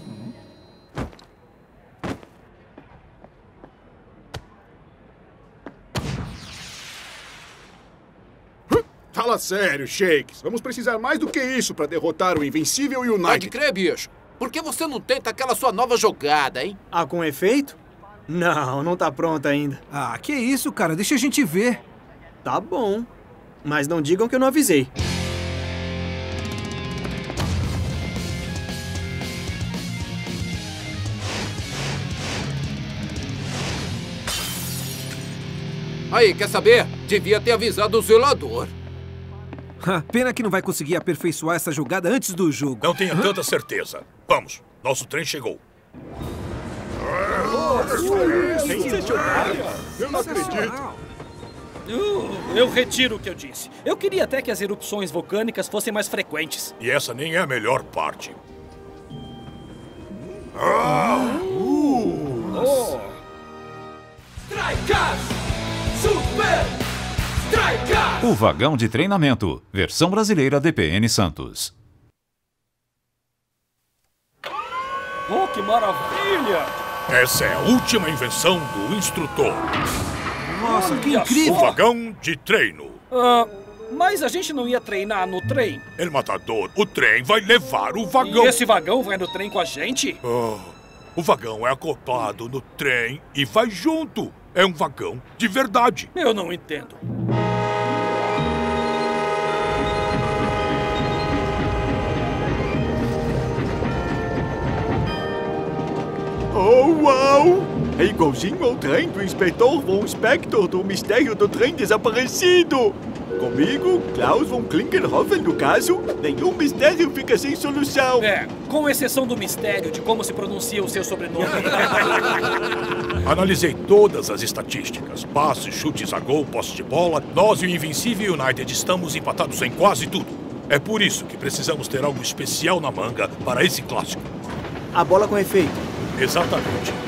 Fala sério, Shakes. Vamos precisar mais do que isso para derrotar o invencível United. Pode crer, bicho. Por que você não tenta aquela sua nova jogada, hein? Ah, com efeito? Não, não tá pronta ainda. Ah, que isso, cara? Deixa a gente ver. Tá bom. Mas não digam que eu não avisei. Aí, quer saber? Devia ter avisado o zelador. Pena que não vai conseguir aperfeiçoar essa jogada antes do jogo. Não tenha tanta certeza. Vamos, nosso trem chegou. Eu não acredito. Uh, eu retiro o que eu disse. Eu queria até que as erupções vulcânicas fossem mais frequentes. E essa nem é a melhor parte. Oh. Strikers! Super Strikers! O Vagão de Treinamento, versão brasileira DPN Santos. Oh, que maravilha! Essa é a última invenção do instrutor. Nossa, que incrível! O vagão de treino. Ah, mas a gente não ia treinar no trem? El Matador, o trem vai levar o vagão. E esse vagão vai no trem com a gente? Ah, o vagão é acoplado no trem e vai junto. É um vagão de verdade. Eu não entendo. Oh, uau! É igualzinho ao trem do Inspetor Von Spector do Mistério do Trem Desaparecido. Comigo, Klaus von Klinkenhofen, no caso, nenhum mistério fica sem solução. É, com exceção do mistério de como se pronuncia o seu sobrenome. Analisei todas as estatísticas. Passes, chutes a gol, posse de bola. Nós e o Invencível United estamos empatados em quase tudo. É por isso que precisamos ter algo especial na manga para esse clássico. A bola com efeito. Exatamente.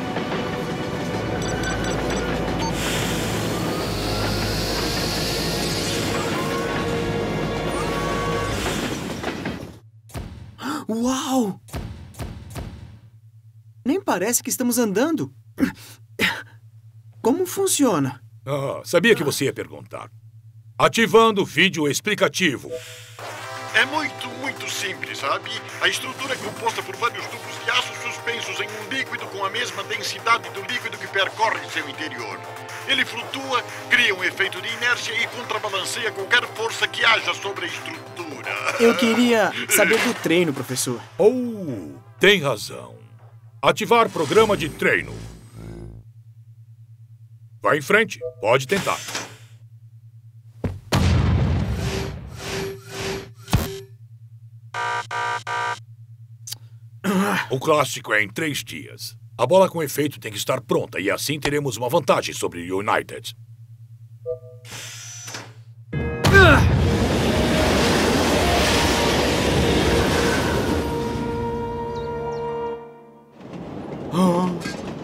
Uau! Nem parece que estamos andando. Como funciona? Ah, sabia que você ia perguntar. Ativando o vídeo explicativo. É muito, muito simples, sabe? A estrutura é composta por vários tubos de aço suspensos em um líquido com a mesma densidade do líquido que percorre seu interior. Ele flutua, cria um efeito de inércia e contrabalanceia qualquer força que haja sobre a estrutura. Eu queria saber do treino, professor. Oh, tem razão. Ativar programa de treino. Vai em frente, pode tentar. O clássico é em três dias. A bola com efeito tem que estar pronta e assim teremos uma vantagem sobre o United. Ah,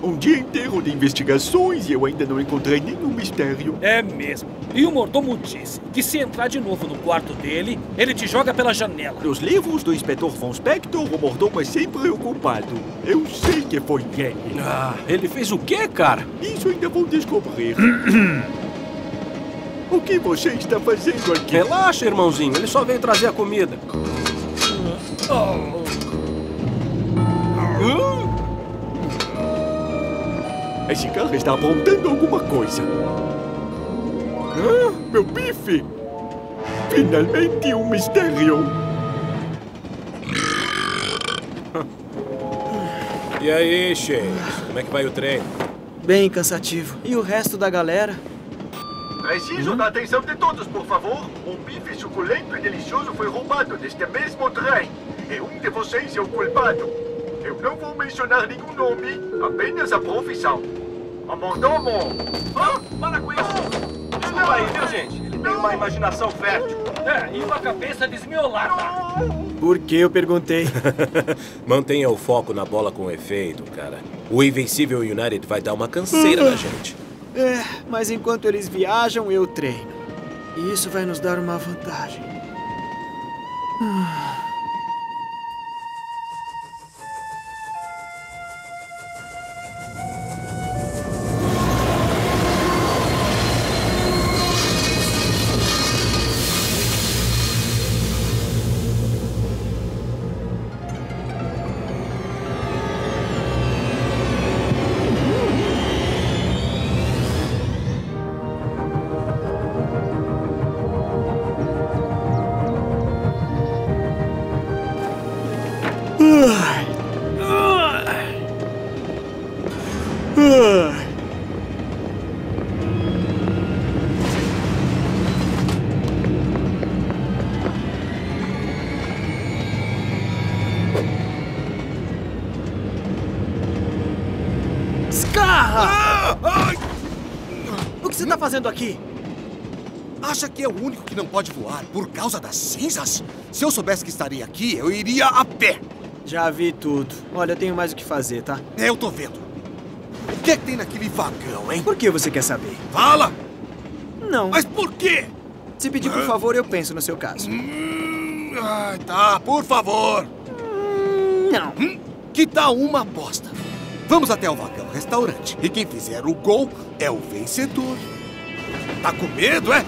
um dia inteiro de investigações e eu ainda não encontrei nenhum mistério. É mesmo. E o mordomo disse que se entrar de novo no quarto dele, ele te joga pela janela. Nos livros do Inspetor Von Spector, o mordomo é sempre o culpado. Eu sei que foi ele. Ah, ele fez o quê, cara? Isso ainda vou descobrir. o que você está fazendo aqui? Relaxa, irmãozinho. Ele só veio trazer a comida. Ah, Esse cara está aprontando alguma coisa. Ah, meu bife! Finalmente um mistério! E aí, Shakes? Como é que vai o treino? Bem cansativo. E o resto da galera? Preciso da atenção de todos, por favor. Um bife suculento e delicioso foi roubado deste mesmo trem. E um de vocês é o culpado. Não vou mencionar nenhum nome, apenas a profissão. A mordomo! Ah, para com isso! Desculpa aí, viu, gente? Ele tem uma imaginação fértil. É, e uma cabeça desmiolada. Por que eu perguntei? Mantenha o foco na bola com efeito, cara. O Invencível United vai dar uma canseira na gente. É, mas enquanto eles viajam, eu treino. E isso vai nos dar uma vantagem. Ah. Fazendo aqui? Acha que é o único que não pode voar por causa das cinzas? Se eu soubesse que estaria aqui, eu iria a pé. Já vi tudo. Olha, eu tenho mais o que fazer, tá? É, eu tô vendo. O que é que tem naquele vagão, hein? Por que você quer saber? Fala! Não. Mas por quê? Se pedir por favor, eu penso no seu caso. Hum, ai, tá, por favor. Não. Hum, que tal uma aposta? Vamos até o vagão restaurante e quem fizer o gol é o vencedor. Tá com medo, é?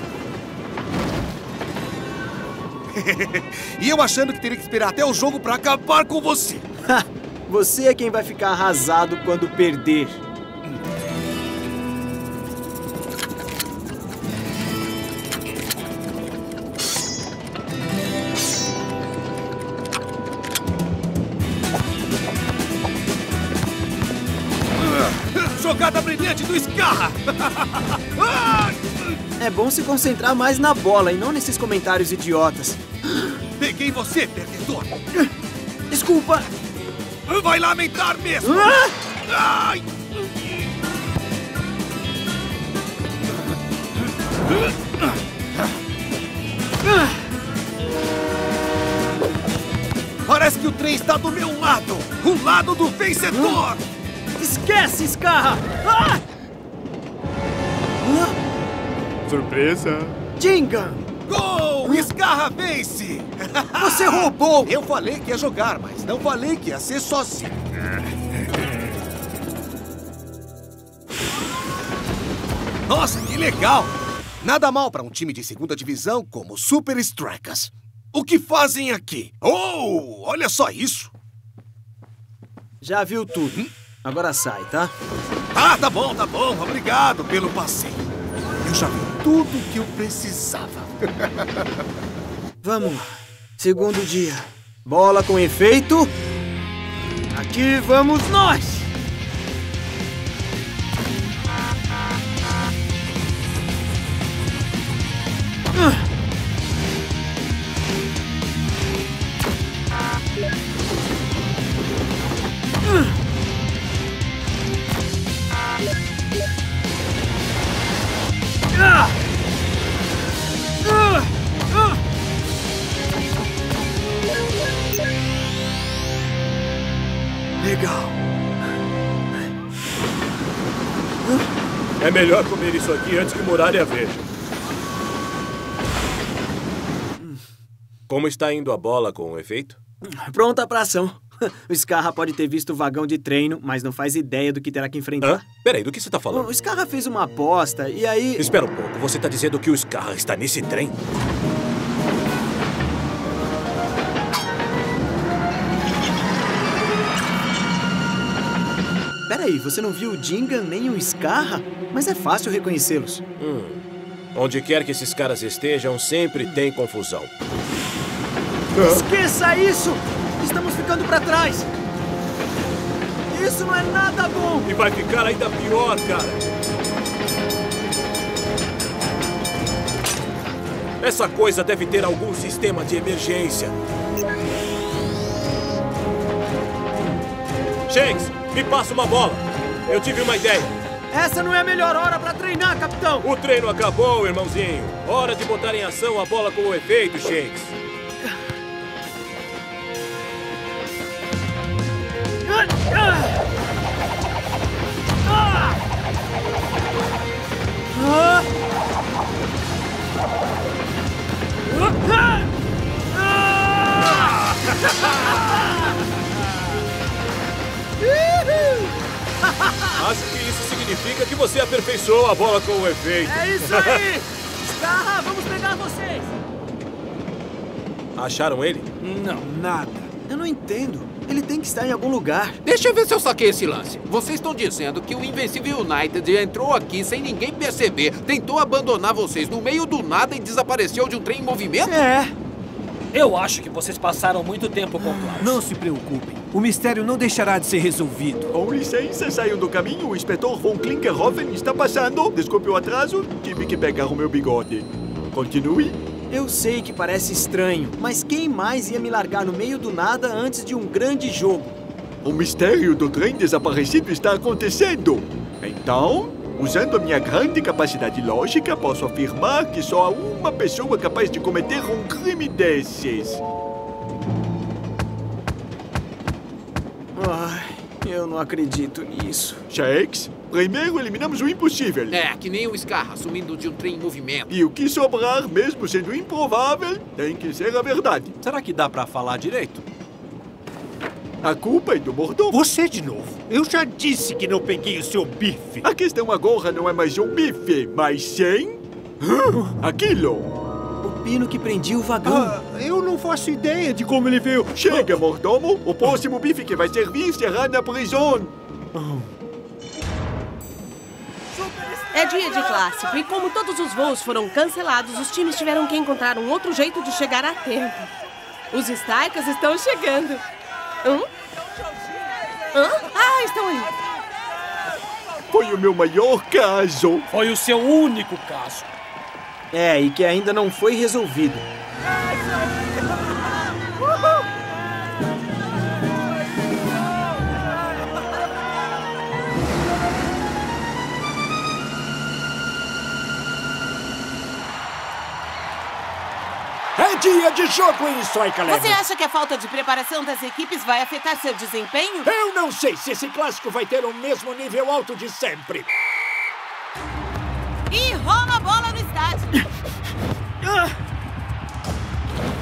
e eu achando que teria que esperar até o jogo pra acabar com você. você é quem vai ficar arrasado quando perder. Bom se concentrar mais na bola e não nesses comentários idiotas. Peguei você, perdedor! Desculpa! Vai lamentar mesmo! Ah! Ai! Parece que o trem está do meu lado! O lado do vencedor! Esquece, Scarra! Ah! Surpresa! Jinga! Gol! Scarra vence! Você roubou! Eu falei que ia jogar, mas não falei que ia ser sozinho. Nossa, que legal! Nada mal para um time de segunda divisão como Super Strikers. O que fazem aqui? Oh, olha só isso! Já viu tudo. Agora sai, tá? Ah, tá bom, tá bom. Obrigado pelo passeio. Eu já vi tudo o que eu precisava. Vamos. Segundo dia. Bola com efeito. Aqui vamos nós! Ah. Melhor comer isso aqui antes que Muralha veja. Como está indo a bola com o efeito? Pronta pra ação. O Scarra pode ter visto o vagão de treino, mas não faz ideia do que terá que enfrentar. Hã? Peraí, do que você tá falando? O Scarra fez uma aposta e aí. Espera um pouco, você tá dizendo que o Scarra está nesse trem? Você não viu o Jingan nem o Scarra? Mas é fácil reconhecê-los. Hum. Onde quer que esses caras estejam, sempre tem confusão. Esqueça isso! Estamos ficando pra trás! Isso não é nada bom! E vai ficar ainda pior, cara. Essa coisa deve ter algum sistema de emergência. Shakes, me passa uma bola. Eu tive uma ideia. Essa não é a melhor hora pra treinar, capitão! O treino acabou, irmãozinho. Hora de botar em ação a bola com o efeito, Shakes. Acho que isso significa que você aperfeiçoou a bola com o efeito. É isso aí! Scarra, vamos pegar vocês! Acharam ele? Não. Nada. Eu não entendo. Ele tem que estar em algum lugar. Deixa eu ver se eu saquei esse lance. Vocês estão dizendo que o Invencível United entrou aqui sem ninguém perceber, tentou abandonar vocês no meio do nada e desapareceu de um trem em movimento? É. Eu acho que vocês passaram muito tempo com o Klaus. Não se preocupem. O mistério não deixará de ser resolvido. Com licença, saiam do caminho. O inspetor von Klinkerhoffen está passando. Desculpe o atraso. Tive que pegar o meu bigode. Continue. Eu sei que parece estranho, mas quem mais ia me largar no meio do nada antes de um grande jogo? O mistério do trem desaparecido está acontecendo. Então, usando a minha grande capacidade lógica, posso afirmar que só há uma pessoa capaz de cometer um crime desses. Ai, eu não acredito nisso. Shakes, primeiro eliminamos o impossível. É, que nem o Scarra sumindo de um trem em movimento. E o que sobrar, mesmo sendo improvável, tem que ser a verdade. Será que dá pra falar direito? A culpa é do mordomo. Você de novo. Eu já disse que não peguei o seu bife. A questão agora não é mais um bife, mas sim... Aquilo. O pino que prendia o vagão. Ah, eu não faço ideia de como ele veio. Chega, mordomo. O próximo bife que vai servir será na prisão. É dia de clássico e como todos os voos foram cancelados, os times tiveram que encontrar um outro jeito de chegar a tempo. Os Strikers estão chegando. Hã? Hã? Ah, estão aí. Foi o meu maior caso. Foi o seu único caso. É, e que ainda não foi resolvido. É dia de jogo em Strike Eleven. Você acha que a falta de preparação das equipes vai afetar seu desempenho? Eu não sei se esse clássico vai ter o mesmo nível alto de sempre. E rola a bola no estádio.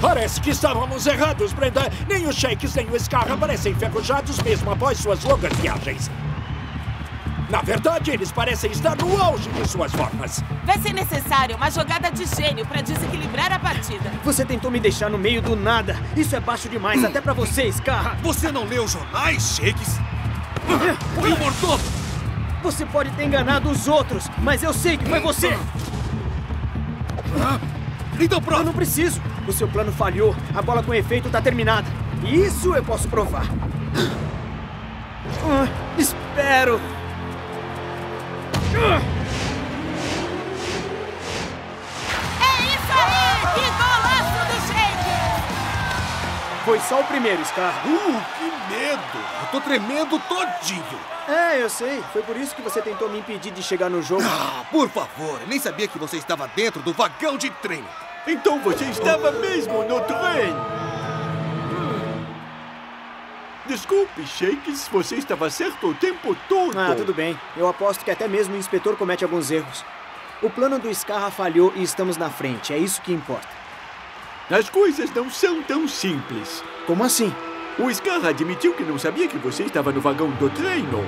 Parece que estávamos errados, Brenda. Nem os Shakes nem o Scarra parecem enferrujados mesmo após suas longas viagens. Na verdade, eles parecem estar no auge de suas formas. Vai ser necessário uma jogada de gênio para desequilibrar a partida. Você tentou me deixar no meio do nada. Isso é baixo demais, até pra você, Scar. Você não leu os jornais, Shakes? Foi o mordomo! Você pode ter enganado os outros, mas eu sei que foi você! Então pronto! Eu não preciso. O seu plano falhou. A bola com efeito tá terminada. Isso eu posso provar. Ah, espero. É isso aí! Que golaço do Shake! Foi só o primeiro, Scar. Uh, que medo! Eu tô tremendo todinho. É, eu sei. Foi por isso que você tentou me impedir de chegar no jogo. Ah, por favor. Eu nem sabia que você estava dentro do vagão de trem. Então você estava mesmo no trem. Desculpe, Shakes, você estava certo o tempo todo. Ah, tudo bem. Eu aposto que até mesmo o inspetor comete alguns erros. O plano do Scarra falhou e estamos na frente. É isso que importa. As coisas não são tão simples. Como assim? O Scarra admitiu que não sabia que você estava no vagão do treino.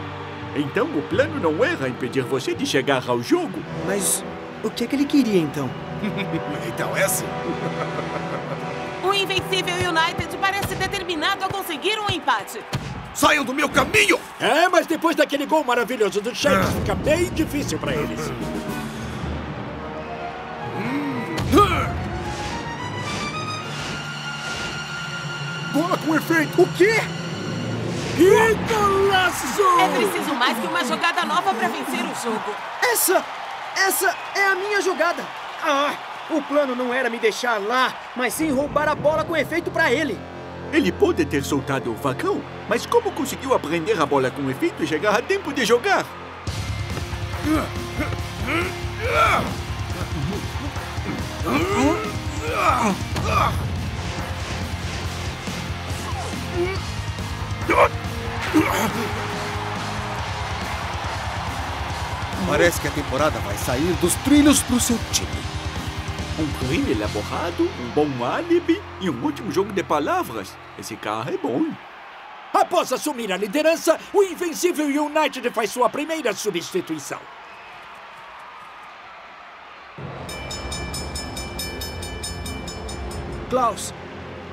Então o plano não era impedir você de chegar ao jogo. Mas o que é que ele queria então? então é assim. O invencível United parece determinado a conseguir um empate. Saiam do meu caminho! É, mas depois daquele gol maravilhoso do Shakes, fica bem difícil pra eles. Bola com efeito! O quê? Que golaço! É preciso mais que uma jogada nova para vencer o jogo. Essa! Essa é a minha jogada! Ah! O plano não era me deixar lá, mas sim roubar a bola com efeito para ele. Ele pode ter soltado o vagão, mas como conseguiu aprender a bola com efeito e chegar a tempo de jogar? Parece que a temporada vai sair dos trilhos pro seu time. Um crime elaborado, um bom álibi e um último jogo de palavras. Esse carro é bom. Após assumir a liderança, o Invencível United faz sua primeira substituição. Klaus,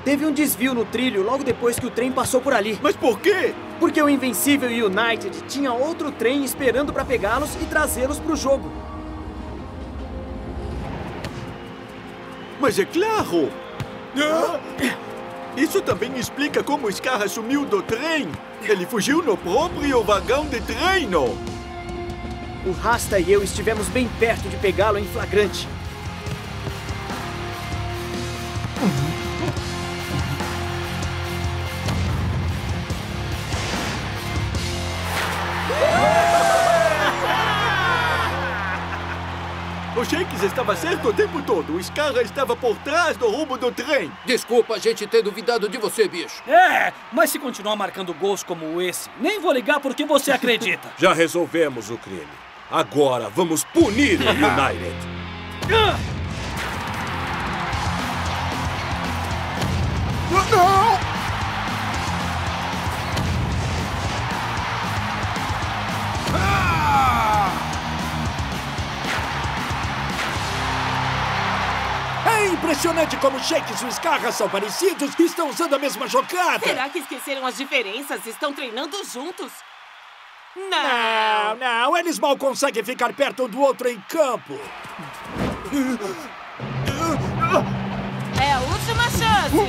teve um desvio no trilho logo depois que o trem passou por ali. Mas por quê? Porque o Invencível United tinha outro trem esperando para pegá-los e trazê-los para o jogo. Mas é claro! Isso também explica como o Scar sumiu do trem. Ele fugiu no próprio vagão de treino. O Rasta e eu estivemos bem perto de pegá-lo em flagrante. Estava certo o tempo todo. O Scarra estava por trás do rumo do trem. Desculpa a gente ter duvidado de você, bicho. É, mas se continuar marcando gols como esse, nem vou ligar porque você acredita. Já resolvemos o crime. Agora vamos punir o United. Não! Impressionante como Shakes e o Scarra são parecidos e estão usando a mesma jogada. Será que esqueceram as diferenças? Estão treinando juntos? Não, não, eles mal conseguem ficar perto um do outro em campo.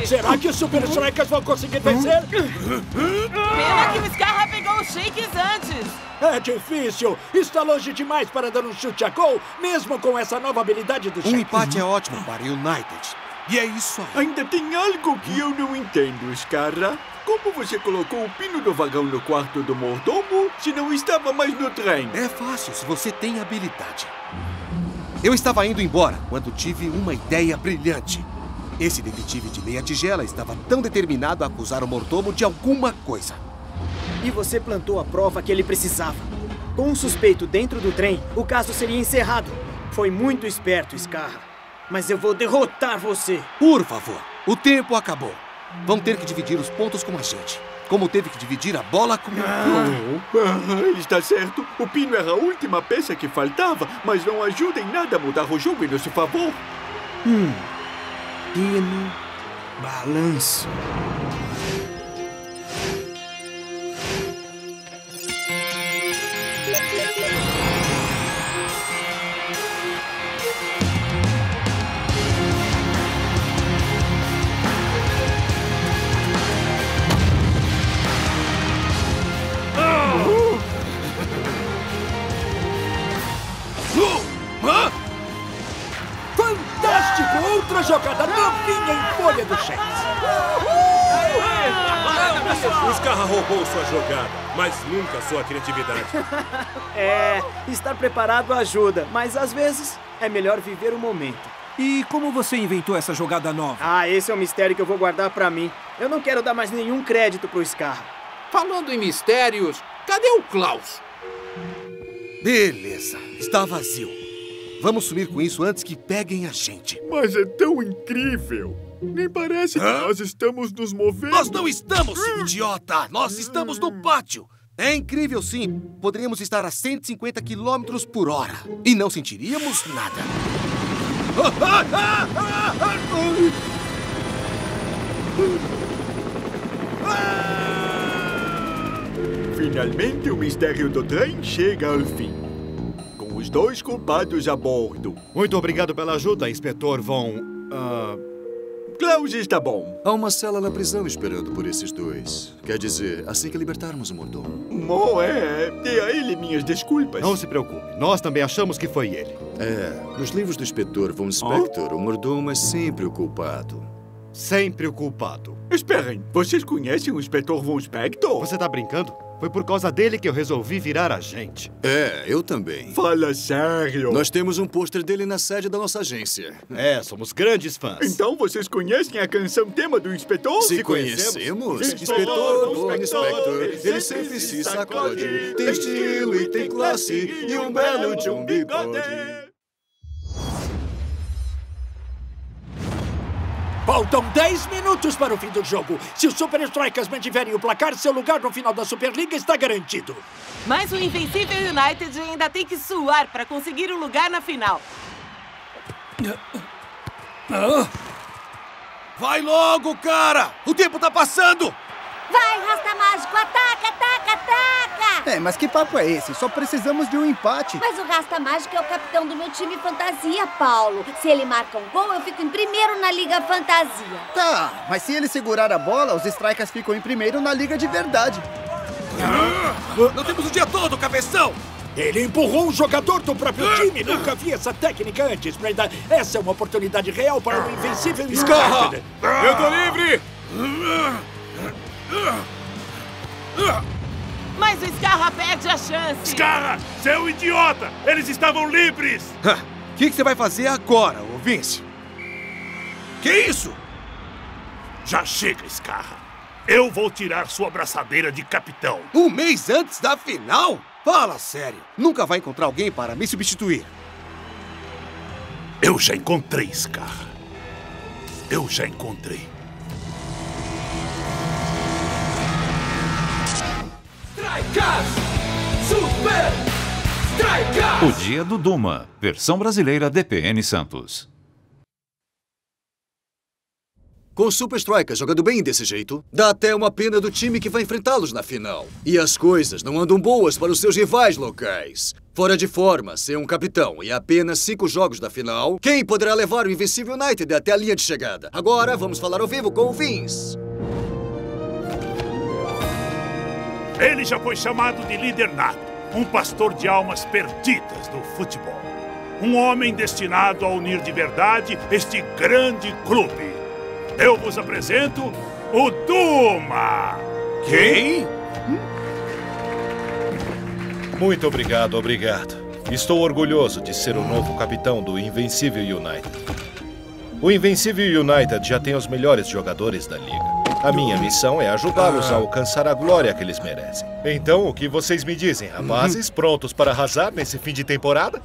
Será que os Super Strikers vão conseguir vencer? Pena que o Scarra pegou os shakes antes. É difícil. Está longe demais para dar um chute a gol, mesmo com essa nova habilidade do Um Shakes. empate é ótimo para o United. E é isso aí. Ainda tem algo que eu não entendo, Scarra. Como você colocou o pino do vagão no quarto do mordomo se não estava mais no trem? É fácil se você tem habilidade. Eu estava indo embora quando tive uma ideia brilhante. Esse detetive de meia tigela estava tão determinado a acusar o mordomo de alguma coisa. E você plantou a prova que ele precisava. Com um suspeito dentro do trem, o caso seria encerrado. Foi muito esperto, Scarra. Mas eu vou derrotar você. Por favor, o tempo acabou. Vão ter que dividir os pontos com a gente. Como teve que dividir a bola com Oh, ah, está certo. O pino era a última peça que faltava, mas não ajuda em nada a mudar o jogo em nosso favor. Hum. Pino. Balanço. Hã? Fantástico! Outra jogada novinha em folha do Shakes. O Scarra roubou sua jogada, mas nunca sua criatividade. É, estar preparado ajuda, mas às vezes é melhor viver o momento. E como você inventou essa jogada nova? Ah, esse é um mistério que eu vou guardar pra mim. Eu não quero dar mais nenhum crédito pro Scarra. Falando em mistérios, cadê o Klaus? Beleza, está vazio. Vamos sumir com isso antes que peguem a gente. Mas é tão incrível. Nem parece que nós estamos nos movendo. Nós não estamos, idiota! Nós estamos no pátio! É incrível, sim. Poderíamos estar a 150 quilômetros por hora e não sentiríamos nada. Finalmente o mistério do trem chega ao fim. Dois culpados a bordo. Muito obrigado pela ajuda, Inspetor Von... ah, Klaus está bom. Há uma cela na prisão esperando por esses dois. Quer dizer, assim que libertarmos o mordomo. Mo é. Dê a ele minhas desculpas. Não se preocupe, nós também achamos que foi ele. É, nos livros do inspetor Von Spector, o mordomo é sempre o culpado. Sempre o culpado. Esperem, vocês conhecem o inspetor Von Spector? Você tá brincando? Foi por causa dele que eu resolvi virar agente. É, eu também. Fala sério. Nós temos um pôster dele na sede da nossa agência. É, somos grandes fãs. Então vocês conhecem a canção tema do inspetor? Se conhecemos, inspetor Von Spector, ele sempre se sacode. Tem estilo e tem classe e um belo de um bigode. Faltam 10 minutos para o fim do jogo. Se os Super Strikers mantiverem o placar, seu lugar no final da Superliga está garantido. Mas o Invencível United ainda tem que suar para conseguir o lugar na final. Vai logo, cara! O tempo tá passando! Vai, Rasta Mágico, ataca, ataca, ataca! É, mas que papo é esse? Só precisamos de um empate. Mas o Rasta Mágico é o capitão do meu time fantasia, Paulo. Se ele marca um gol, eu fico em primeiro na Liga Fantasia. Tá, mas se ele segurar a bola, os Strikers ficam em primeiro na Liga de verdade. Não temos o dia todo, cabeção! Ele empurrou um jogador do próprio time. Nunca vi essa técnica antes, Brenda. Essa é uma oportunidade real para o invencível Escarra! United. Eu tô livre! Mas o Scarra perde a chance. Scarra, seu idiota! Eles estavam livres! O que, que você vai fazer agora, ô Vince? Que isso? Já chega, Scarra. Eu vou tirar sua braçadeira de capitão. Um mês antes da final? Fala sério. Nunca vai encontrar alguém para me substituir. Eu já encontrei, Scarra. Eu já encontrei. O Dia do Duma, versão brasileira DPN Santos. Com Super Strikers jogando bem desse jeito, dá até uma pena do time que vai enfrentá-los na final. E as coisas não andam boas para os seus rivais locais. Fora de forma, sem um capitão e apenas cinco jogos da final, quem poderá levar o Invencível United até a linha de chegada? Agora vamos falar ao vivo com o Vince. Ele já foi chamado de líder nato, um pastor de almas perdidas do futebol. Um homem destinado a unir de verdade este grande clube. Eu vos apresento o Duma! Quem? Muito obrigado, obrigado. Estou orgulhoso de ser o novo capitão do Invencível United. O Invencível United já tem os melhores jogadores da liga. A minha missão é ajudá-los a alcançar a glória que eles merecem. Então, o que vocês me dizem, rapazes? Prontos para arrasar nesse fim de temporada?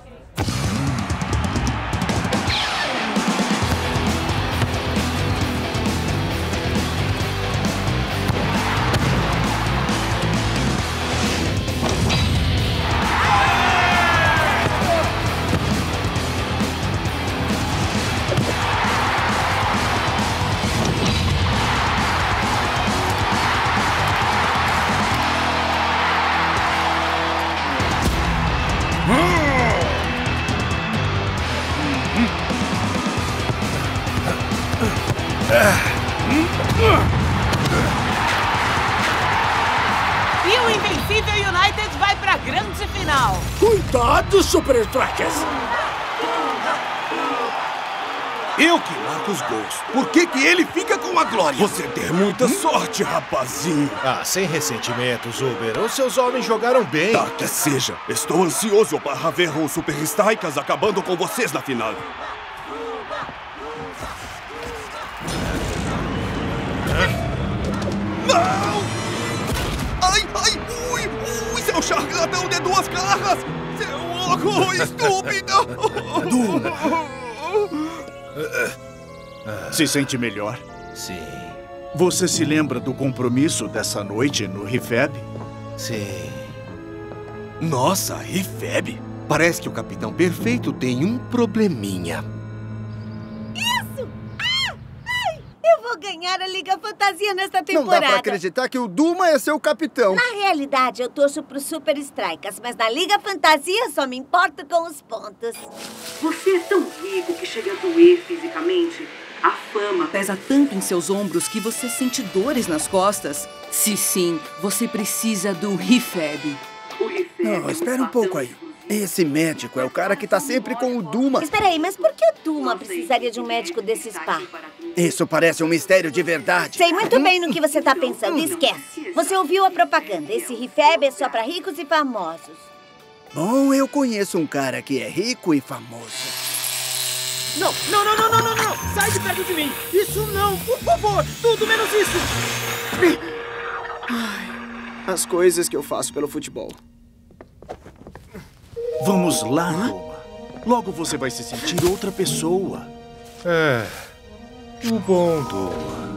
E o Invencível United vai pra grande final. Cuidado, Super Strikers! Eu que marco os gols. Por que, que ele fica com a glória? Você tem muita hum? sorte, rapazinho. Ah, sem ressentimentos, Uber. Os seus homens jogaram bem. Tá que seja. Estou ansioso para ver os Super Strikers acabando com vocês na final. Não! Ai, ai, ui, ui, seu charlatão de duas caras! Seu louco estúpido! Se sente melhor? Sim. Você se lembra do compromisso dessa noite no Rifeb? Sim. Nossa, Rifeb! Parece que o Capitão Perfeito tem um probleminha. Vou ganhar a Liga Fantasia nesta Não temporada. dá pra acreditar que o Duma é seu capitão. Na realidade, eu torço pro Super Strikers, mas na Liga Fantasia só me importo com os pontos. Você é tão rico que chega a doer fisicamente? A fama pesa tanto em seus ombros que você sente dores nas costas? Se sim, você precisa do Rifeb. O Rifeb Não, espera um pouco aí. Esse médico é o cara que tá sempre com o Duma. Espera aí, mas por que o Duma precisaria de um médico desse spa? Isso parece um mistério de verdade. Sei muito bem no que você tá pensando, esquece. Você ouviu a propaganda. Esse Rifeb é só pra ricos e famosos. Bom, eu conheço um cara que é rico e famoso. Não, não, não, não, não, não, não! Sai de perto de mim! Isso não, por favor! Tudo menos isso! Ai, as coisas que eu faço pelo futebol. Vamos lá, Duma. Logo você vai se sentir outra pessoa. É. O bom Duma.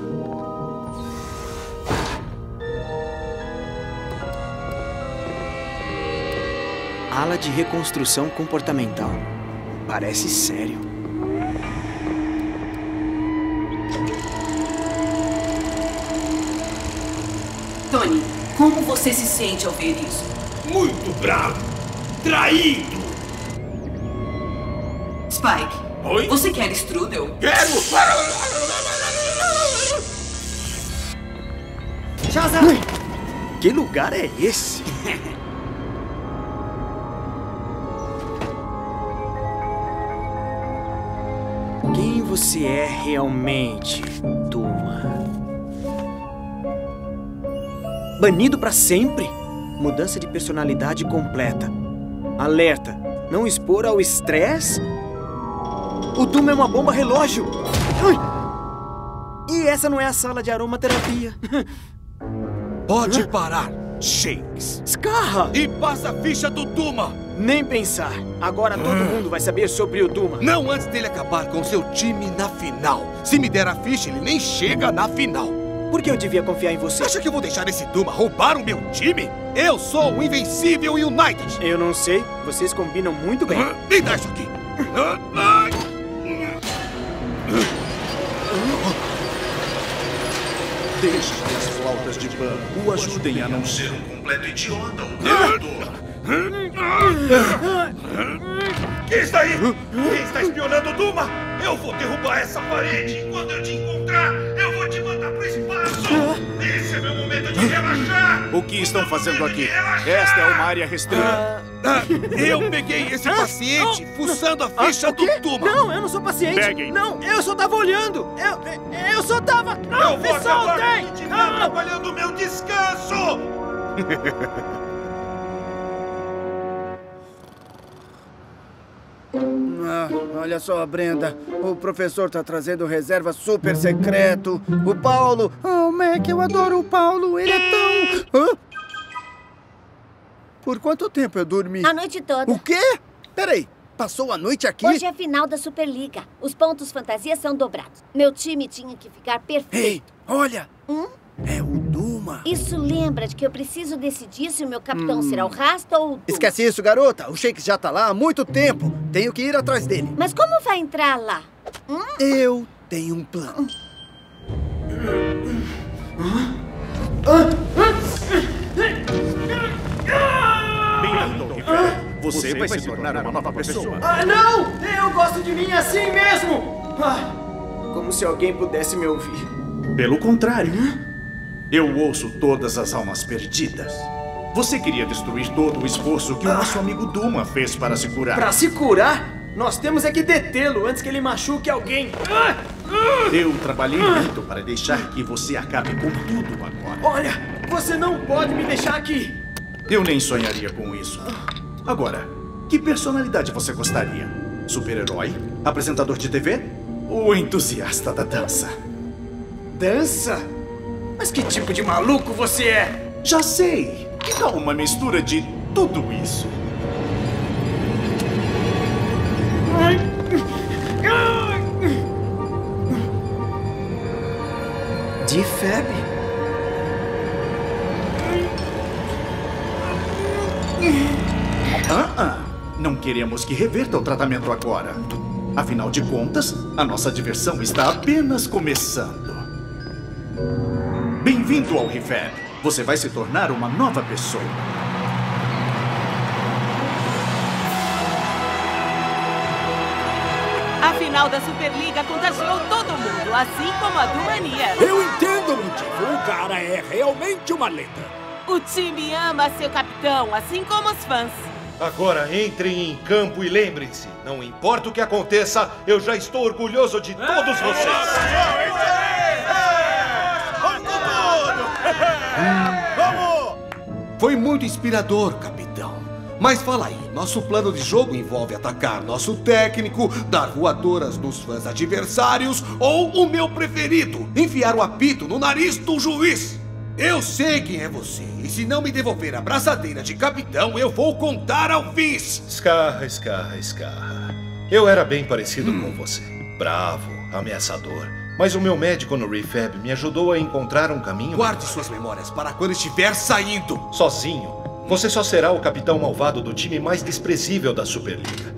Ala de reconstrução comportamental. Parece sério. Tony, como você se sente ao ver isso? Muito bravo. Traído. Spike, Oi? você quer strudel? Quero. Shazam! Que lugar é esse? Quem você é realmente, Duma? Banido pra sempre? Mudança de personalidade completa. Alerta: não expor ao estresse? O Duma é uma bomba relógio. E essa não é a sala de aromaterapia. Pode parar, Shakes. Scarra! E passa a ficha do Duma. Nem pensar. Agora todo mundo vai saber sobre o Duma. Não antes dele acabar com seu time na final. Se me der a ficha, ele nem chega na final. Por que eu devia confiar em você? Acha que eu vou deixar esse Duma roubar o meu time? Eu sou o Invencível United. Eu não sei. Vocês combinam muito bem. Me dá isso aqui. Deixe que as flautas de Pan o ajudem a não ser um completo idiota ou derrotador. Quem está aí? Quem está espionando o Duma? Eu vou derrubar essa parede. E quando eu te encontrar, eu Esse é meu momento de relaxar. O que estão fazendo aqui? Esta é uma área restrita. Ah, eu peguei esse paciente fuçando a ficha do Duma. Não, eu não sou paciente. Peguem. Não, eu só tava olhando. Eu, eu só tava... Não, eu vou me acabar soltem! te atrapalhando o meu descanso. Ah, olha só, Brenda. O professor tá trazendo reserva super secreto. O Paulo. Oh, Mac, eu adoro o Paulo. Ele é tão. Hã? Por quanto tempo eu dormi? A noite toda. O quê? Peraí. Passou a noite aqui? Hoje é a final da Superliga. Os pontos fantasia são dobrados. Meu time tinha que ficar perfeito. Ei, olha. Hum? É o Isso lembra de que eu preciso decidir se o meu capitão Hum. será o Rasta ou o Duma. Esquece isso, garota. O Shakes já tá lá há muito tempo. Tenho que ir atrás dele. Mas como vai entrar lá? Hum? Eu tenho um plano. Bem-vindo, Rifé. Você vai se tornar uma nova pessoa. Ah, não! Eu gosto de mim assim mesmo! Ah, como se alguém pudesse me ouvir. Pelo contrário, Eu ouço todas as almas perdidas. Você queria destruir todo o esforço que o nosso amigo Duma fez para se curar. Pra se curar, nós temos é que detê-lo antes que ele machuque alguém. Ah! Ah! Eu trabalhei muito para deixar que você acabe com tudo agora. Olha, você não pode me deixar aqui. Eu nem sonharia com isso. Agora, que personalidade você gostaria? Super-herói? Apresentador de TV? Ou entusiasta da dança? Dança? Mas que tipo de maluco você é? Já sei. Que tal uma mistura de tudo isso? De febre? Ah, ah. Não queremos que reverta o tratamento agora. Afinal de contas, a nossa diversão está apenas começando. Bem-vindo ao Rifeb. Você vai se tornar uma nova pessoa. A final da Superliga contagiou todo mundo, assim como a do Mania. Eu entendo o motivo. O cara é realmente uma lenda. O time ama seu capitão, assim como os fãs. Agora entrem em campo e lembrem-se: não importa o que aconteça, eu já estou orgulhoso de todos vocês. Foi muito inspirador, capitão. Mas fala aí, nosso plano de jogo envolve atacar nosso técnico, dar voadoras nos fãs adversários ou o meu preferido, enfiar o apito no nariz do juiz. Eu sei quem é você, e se não me devolver a braçadeira de capitão, eu vou contar ao vice. Escarra, escarra, escarra. Eu era bem parecido com você. Bravo, ameaçador. Mas o meu médico no Refab me ajudou a encontrar um caminho. Guarde suas memórias para quando estiver saindo. Sozinho, você só será o capitão malvado do time mais desprezível da Superliga.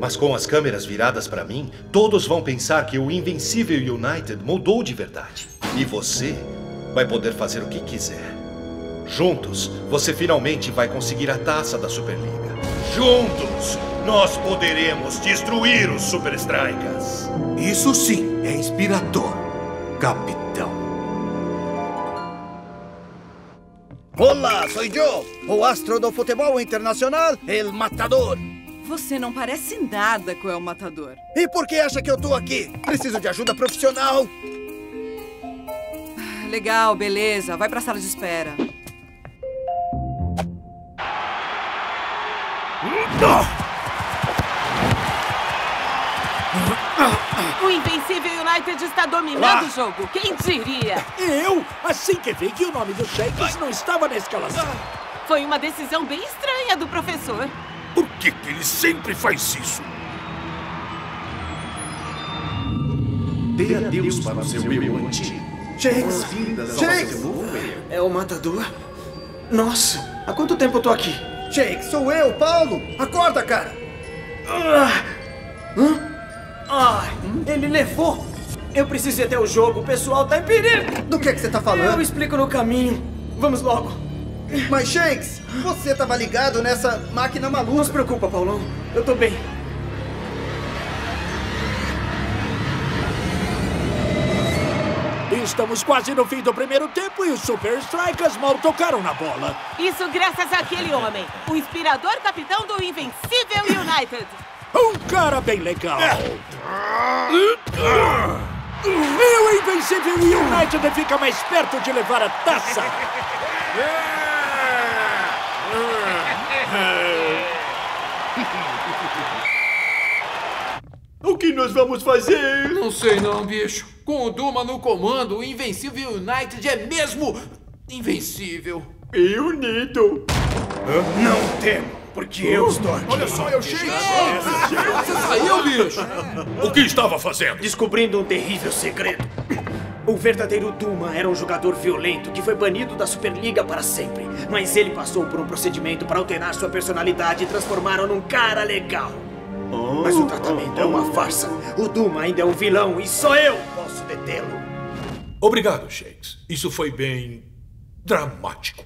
Mas com as câmeras viradas para mim, todos vão pensar que o Invencível United mudou de verdade. E você vai poder fazer o que quiser. Juntos, você finalmente vai conseguir a taça da Superliga. Juntos, nós poderemos destruir os Super Strikers. Isso sim é inspirador, capitão. Olá, sou eu, o astro do futebol internacional, El Matador. Você não parece nada com o Matador. E por que acha que eu tô aqui? Preciso de ajuda profissional. Legal, beleza. Vai pra sala de espera. O Invencível United está dominando o jogo. Quem diria? Eu? Assim que vi que o nome do Shakes não estava na escalação. Foi uma decisão bem estranha do professor. Por que, que ele sempre faz isso? Dê adeus para o seu eu antigo. Shakes! Boas-vindas ao Shakes! seu novo eu. É o matador? Nossa, há quanto tempo eu tô aqui? Shakes, sou eu, Paulo. Acorda, cara. Ah! Hã? Ai, ele levou! Eu preciso ir até o jogo, o pessoal tá em perigo! Do que, que você tá falando? Eu explico no caminho. Vamos logo. Mas, Shakes, você tava ligado nessa máquina maluca. Não se preocupa, Paulão. Eu tô bem. Estamos quase no fim do primeiro tempo e os Super Strikers mal tocaram na bola. Isso graças àquele homem, o inspirador capitão do Invencível United. Um cara bem legal. E o Invencível United fica mais perto de levar a taça. O que nós vamos fazer? Não sei não, bicho. Com o Duma no comando, o Invencível United é mesmo invencível. E unido. Não temo, porque eu estou aqui. Olha só, eu cheguei. Você saiu, bicho? O que estava fazendo? Descobrindo um terrível segredo. O verdadeiro Duma era um jogador violento que foi banido da Superliga para sempre. Mas ele passou por um procedimento para alterar sua personalidade e transformá-lo num cara legal. Mas o tratamento é uma farsa. O Duma ainda é um vilão e só eu posso detê-lo. Obrigado, Shakes. Isso foi bem dramático.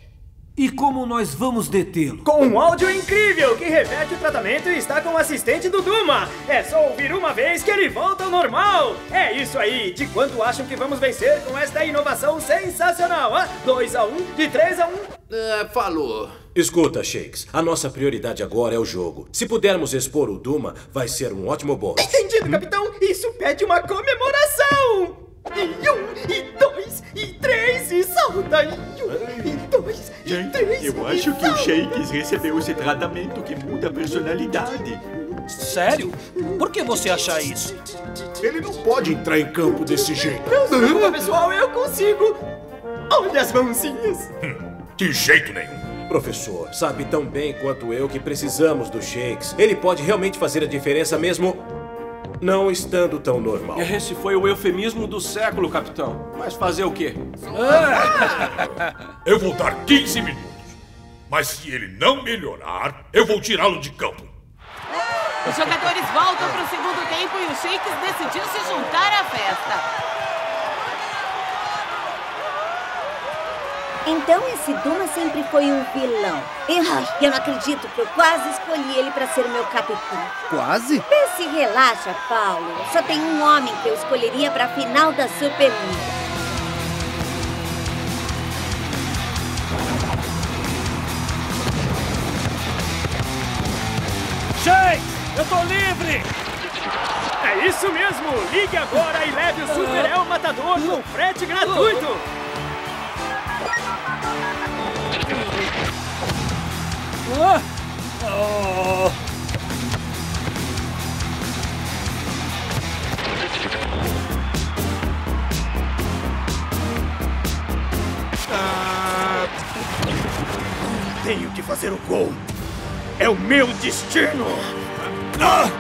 E como nós vamos detê-lo? Com um áudio incrível que reverte o tratamento e está com o assistente do Duma. É só ouvir uma vez que ele volta ao normal. É isso aí. De quanto acham que vamos vencer com esta inovação sensacional? 2 a 1 um, de 3 a 1 um. É, falou. Escuta, Shakes. A nossa prioridade agora é o jogo. Se pudermos expor o Duma, vai ser um ótimo bônus. Entendido, capitão. Isso pede uma comemoração. E um, e dois, e três, e salta. E um, e dois, e Gente, três. eu e acho que o salta. Shakes recebeu esse tratamento que muda a personalidade. Sério? Por que você acha isso? Ele não pode entrar em campo desse jeito. Não preocupa, pessoal, eu consigo. Olha as mãozinhas. De jeito nenhum. Professor, sabe tão bem quanto eu que precisamos do Shakes. Ele pode realmente fazer a diferença mesmo não estando tão normal. Esse foi o eufemismo do século, capitão. Mas fazer o quê? Eu vou dar 15 minutos. Mas se ele não melhorar, eu vou tirá-lo de campo. Os jogadores voltam para o segundo tempo e o Shakes decidiu se juntar à festa. Então esse Duma sempre foi um vilão. E, ai, eu não acredito que eu quase escolhi ele pra ser o meu capitão. Quase? Vê se relaxa, Paulo. Só tem um homem que eu escolheria pra final da Superliga. Shakes, eu tô livre! É isso mesmo! Ligue agora e leve o Super El Matador com frete gratuito! Ah! Oh. Ah, tenho que fazer o gol. É o meu destino. Ah!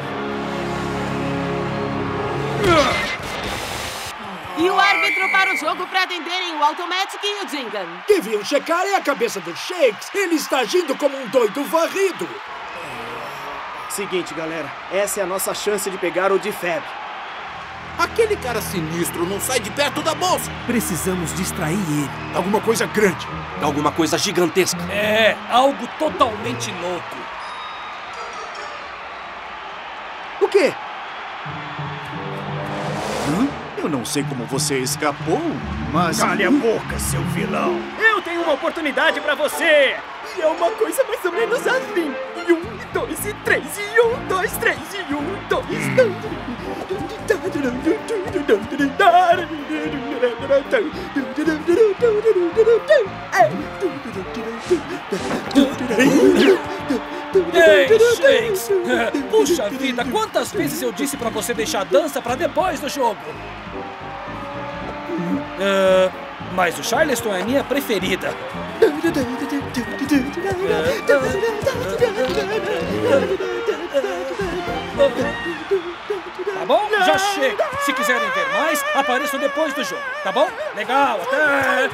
E jogo para atenderem o Automatic e o Jingan. Deviam checar é a cabeça do Shakes. Ele está agindo como um doido varrido. Seguinte, galera. Essa é a nossa chance de pegar o Difeb. Aquele cara sinistro não sai de perto da bolsa. Precisamos distrair ele. Alguma coisa grande. Alguma coisa gigantesca. É, algo totalmente louco. O quê? Não sei como você escapou, mas. Cale a boca, seu vilão. Eu tenho uma oportunidade pra você! E é uma coisa mais ou menos assim. E um, e dois, e três, e um, dois, três, e um, dois, Ei, Shakes! Puxa vida, quantas vezes eu disse pra você deixar a dança pra depois do jogo? Ah, mas o Charleston é minha preferida. Tá bom? Já chega. Se quiserem ver mais, apareçam depois do jogo. Tá bom? Legal, até.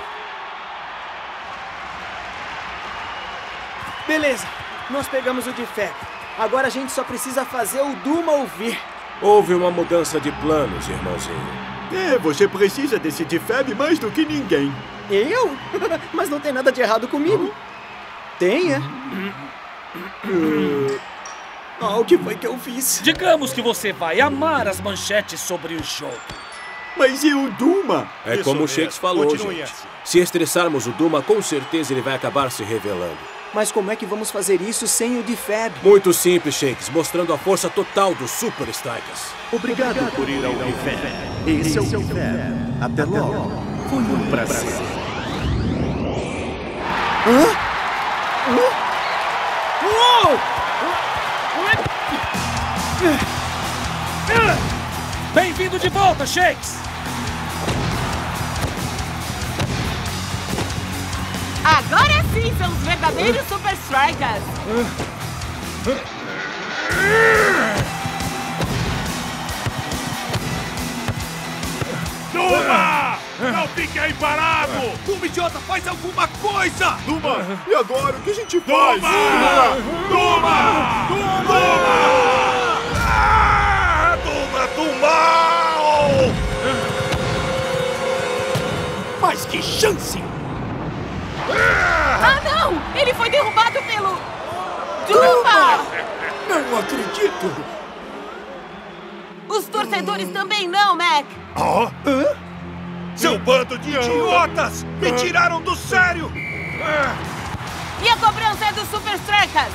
Beleza, nós pegamos o Difeb. Agora a gente só precisa fazer o Duma ouvir. Houve uma mudança de planos, irmãozinho. É, você precisa desse Difeb mais do que ninguém. Eu? Mas não tem nada de errado comigo. Tem, é? Ah, o que foi que eu fiz? Digamos que você vai amar as manchetes sobre o jogo. Mas e o Duma? É como o Shakes falou, gente. Se estressarmos o Duma, com certeza ele vai acabar se revelando. Mas como é que vamos fazer isso sem o Difeb? Muito simples, Shakes, mostrando a força total dos Super Strikers. Obrigado por ir ao Rifé. Esse é o Rifé. Até logo. Foi um prazer. Hã? Uou! Bem-vindo de volta, Shakes! Agora sim são os verdadeiros Super Strikers. Duma! Não fique aí parado! Duma, idiota, faz alguma coisa! Duma, e agora? O que a gente faz? Duma! Duma! Duma! Ah, Duma do mal! Mas que chance! Ah, não! Ele foi derrubado pelo... Duma! Não acredito! Os torcedores também não, Mac! Oh? Hã? Seu bando de idiotas! Me tiraram do sério! E a cobrança é do Super Strikers!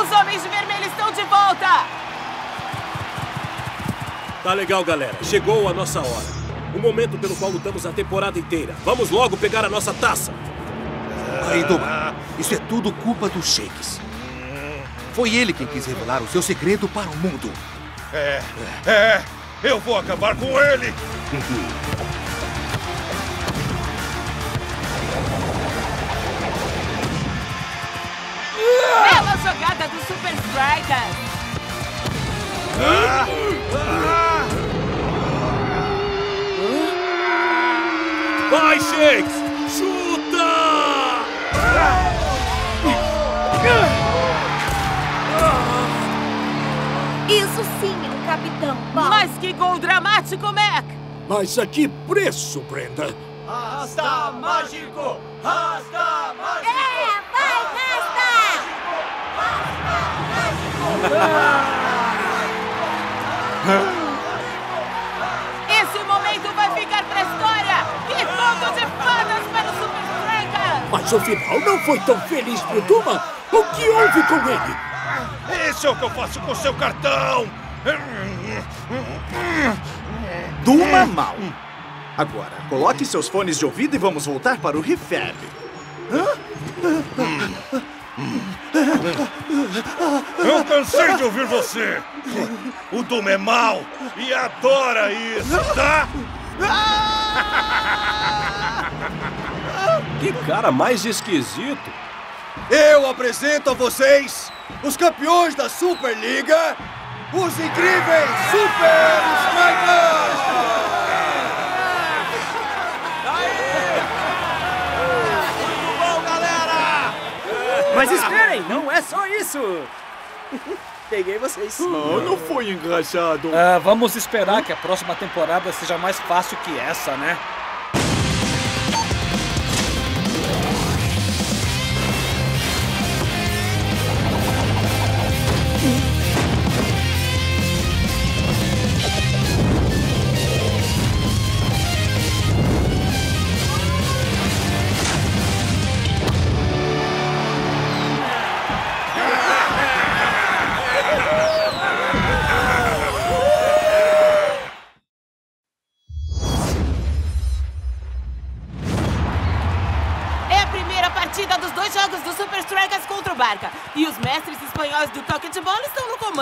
Os homens de vermelho estão de volta! Tá legal, galera. Chegou a nossa hora. O momento pelo qual lutamos a temporada inteira. Vamos logo pegar a nossa taça. Aí, Duma, isso é tudo culpa do Shakes. Foi ele quem quis revelar o seu segredo para o mundo. É, é, eu vou acabar com ele! Bela jogada do Super Strikers! Vai, Shakes! Chuta! Isso sim é um capitão, Paulo. Mas que gol dramático, Mac! Mas a que preço, Brenda? Rasta mágico! Rasta mágico! É, vai, Esse Mas o final não foi tão feliz pro Duma. O que houve com ele? Isso é o que eu faço com seu cartão! Duma mal. Agora, coloque seus fones de ouvido e vamos voltar para o Refab. Eu cansei de ouvir você! O Doom é mau e adora isso, tá? Que cara mais esquisito. Eu apresento a vocês os campeões da Superliga, os incríveis Super Strikers! Mas esperem, não é só isso! Peguei vocês. Oh, não foi engraçado. Ah, vamos esperar que a próxima temporada seja mais fácil que essa, né?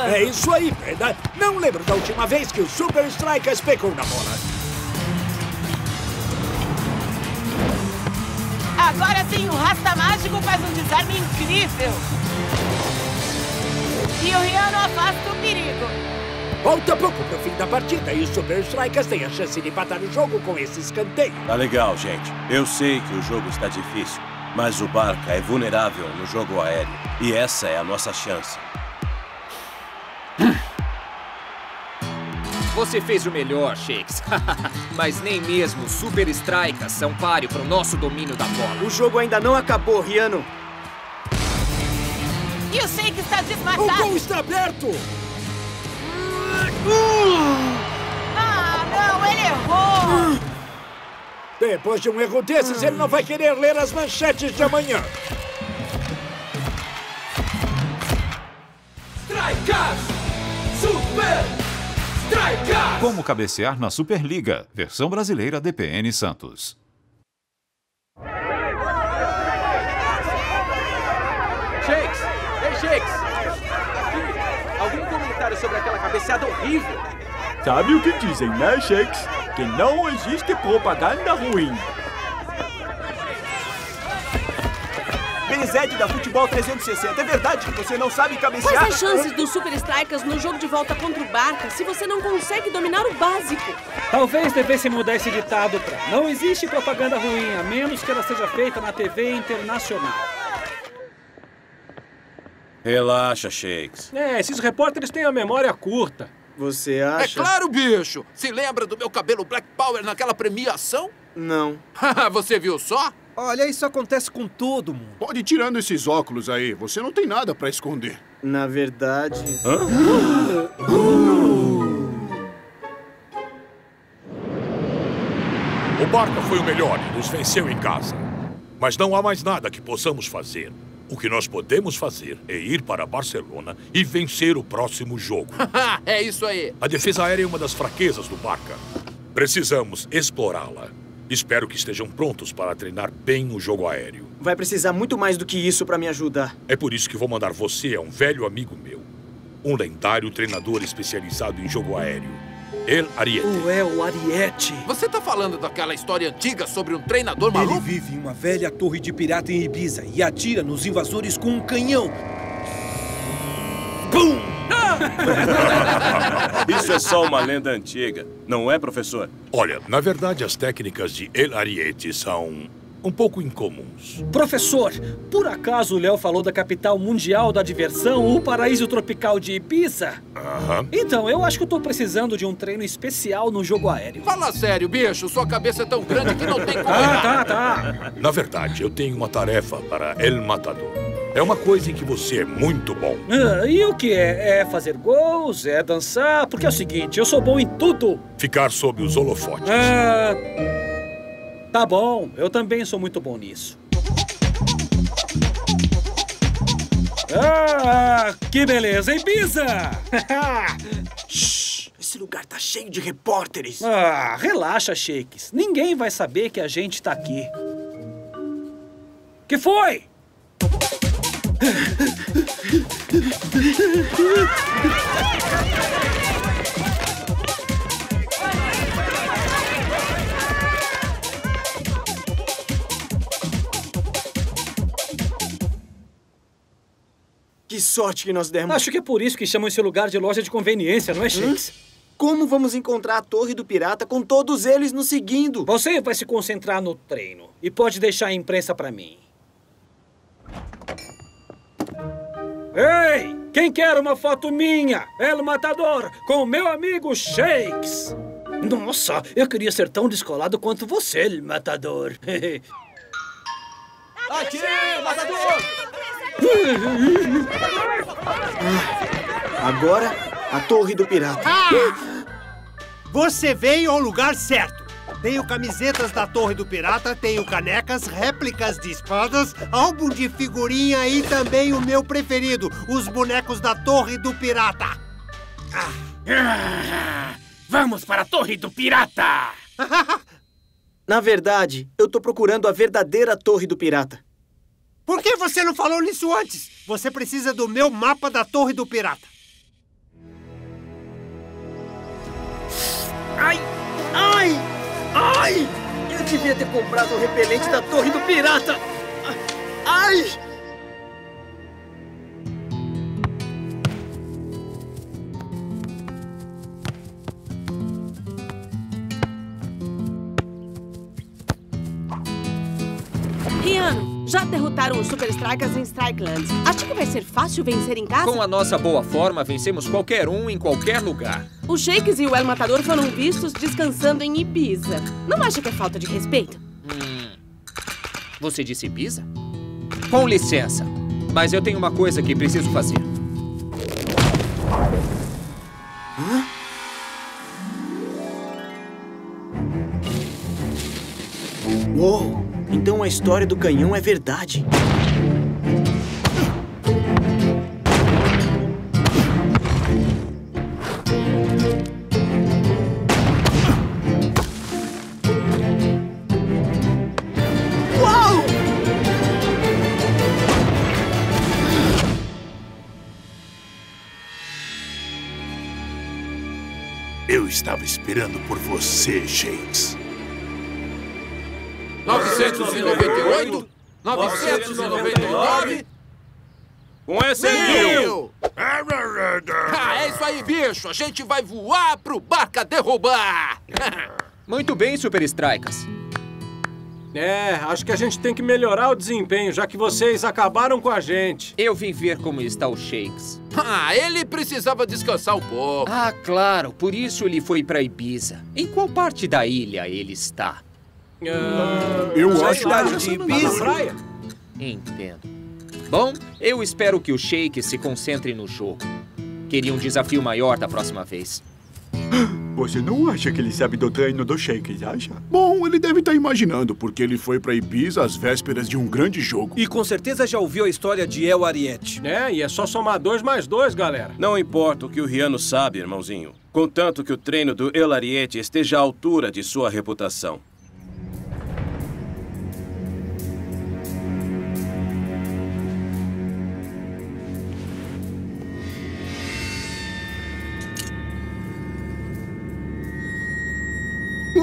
É isso aí, Brenda. Não lembro da última vez que o Super Strikers pegou na bola. Agora sim, o Rasta Mágico faz um desarme incrível. E o Riano afasta o perigo. Falta pouco pro fim da partida e os Super Strikers têm a chance de empatar o jogo com esse escanteio. Tá legal, gente. Eu sei que o jogo está difícil, mas o Barca é vulnerável no jogo aéreo. E essa é a nossa chance. Você fez o melhor, Shakes. Mas nem mesmo os Super Strikers são páreo para o nosso domínio da bola. O jogo ainda não acabou, Riano. E o Shake está O desmatado. gol está aberto! Ah, não, ele errou. Depois de um erro desses, ele não vai querer ler as manchetes de amanhã. Strikers! Super Strikers! Como cabecear na Superliga, versão brasileira DPN Santos. Shakes! Ei, Shakes! Algum comentário sobre aquela cabeceada horrível? Sabe o que dizem, né, Shakes? Que não existe propaganda ruim. Da Futebol 360. É verdade que você não sabe Quais cabecear? as chances dos Super Strikers no jogo de volta contra o Barca se você não consegue dominar o básico? Talvez devesse mudar esse ditado pra não existe propaganda ruim, a menos que ela seja feita na TV internacional. Relaxa, Shakes. É, esses repórteres têm a memória curta. Você É claro, bicho! Se lembra do meu cabelo Black Power naquela premiação? Não. Você viu só? Olha, isso acontece com todo mundo. Pode ir tirando esses óculos aí. Você não tem nada pra esconder. Na verdade... O Barca foi o melhor e nos venceu em casa. Mas não há mais nada que possamos fazer. O que nós podemos fazer é ir para Barcelona e vencer o próximo jogo. é isso aí. A defesa aérea é uma das fraquezas do Barca. Precisamos explorá-la. Espero que estejam prontos para treinar bem o jogo aéreo. Vai precisar muito mais do que isso para me ajudar. É por isso que vou mandar você a um velho amigo meu. Um lendário treinador especializado em jogo aéreo. El Ariete. O El Ariete. Você tá falando daquela história antiga sobre um treinador maluco? Ele vive em uma velha torre de pirata em Ibiza e atira nos invasores com um canhão. Bum! Isso é só uma lenda antiga, não é, professor? Olha, na verdade, as técnicas de El Ariete são um pouco incomuns. Professor, por acaso o Léo falou da capital mundial da diversão, o paraíso tropical de Ibiza? Aham. Então, eu acho que eu tô precisando de um treino especial no jogo aéreo. Fala sério, bicho. Sua cabeça é tão grande que não tem como errar. tá, tá. Na verdade, eu tenho uma tarefa para El Matador. É uma coisa em que você é muito bom. Ah, e o que é? É fazer gols? É dançar? Porque é o seguinte, eu sou bom em tudo. Ficar sob os holofotes. Ah, tá bom, eu também sou muito bom nisso. Ah, que beleza, hein, Bisa? Shhh, esse lugar tá cheio de repórteres. ah, relaxa, Shakes. Ninguém vai saber que a gente tá aqui. Que foi? Que sorte que nós demos. Acho que é por isso que chamam esse lugar de loja de conveniência, não é, Shakes? Como vamos encontrar a Torre do Pirata com todos eles nos seguindo? Você vai se concentrar no treino e pode deixar a imprensa pra mim. Ei! Quem quer uma foto minha? El Matador, com o meu amigo Shakes. Nossa, eu queria ser tão descolado quanto você, El Matador. Aqui, matador! Agora, a Torre do Pirata. Você veio ao lugar certo. Tenho camisetas da Torre do Pirata, tenho canecas, réplicas de espadas, álbum de figurinha e também o meu preferido, os bonecos da Torre do Pirata. Vamos para a Torre do Pirata! Na verdade, eu tô procurando a verdadeira Torre do Pirata. Por que você não falou nisso antes? Você precisa do meu mapa da Torre do Pirata. Ai! Ai! Ai! Eu devia ter comprado o repelente da Torre do Pirata! Ai! Já derrotaram os Super Strikers em Strikeland. Acha que vai ser fácil vencer em casa? Com a nossa boa forma, vencemos qualquer um em qualquer lugar. O Shakes e o El Matador foram vistos descansando em Ibiza. Não acha que é falta de respeito? Hum. Você disse Ibiza? Com licença, mas eu tenho uma coisa que preciso fazer. Uou! Então a história do canhão é verdade. Eu estava esperando por você, Shakes. 998? 999? Com esse mil! Ah, é isso aí, bicho! A gente vai voar pro Barca derrubar! Muito bem, Super Strikers. É, acho que a gente tem que melhorar o desempenho, já que vocês acabaram com a gente. Eu vim ver como está o Shakes. Ah, ele precisava descansar um pouco. Ah, claro, por isso ele foi para Ibiza. Em qual parte da ilha ele está? Ah, Eu acho lá, que dá. praia. Entendo. Bom, eu espero que o Shake se concentre no jogo. Queria um desafio maior da próxima vez. Você não acha que ele sabe do treino do Shakes, acha? Bom, ele deve estar imaginando, porque ele foi pra Ibiza às vésperas de um grande jogo. E com certeza já ouviu a história de El Ariete. É, e é só somar dois mais dois, galera. Não importa o que o Riano sabe, irmãozinho. Contanto que o treino do El Ariete esteja à altura de sua reputação.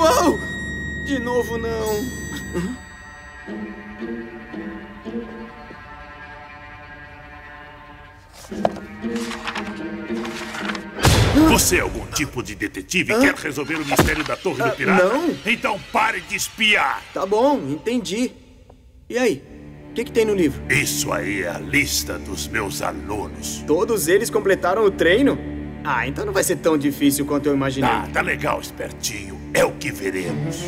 Uau! De novo, não. Você é algum tipo de detetive e quer resolver o mistério da Torre do Pirata? não. Então pare de espiar! Tá bom, entendi. E aí? O que, que tem no livro? Isso aí é a lista dos meus alunos. Todos eles completaram o treino? Ah, então não vai ser tão difícil quanto eu imaginei. Tá, tá legal, espertinho. É o que veremos.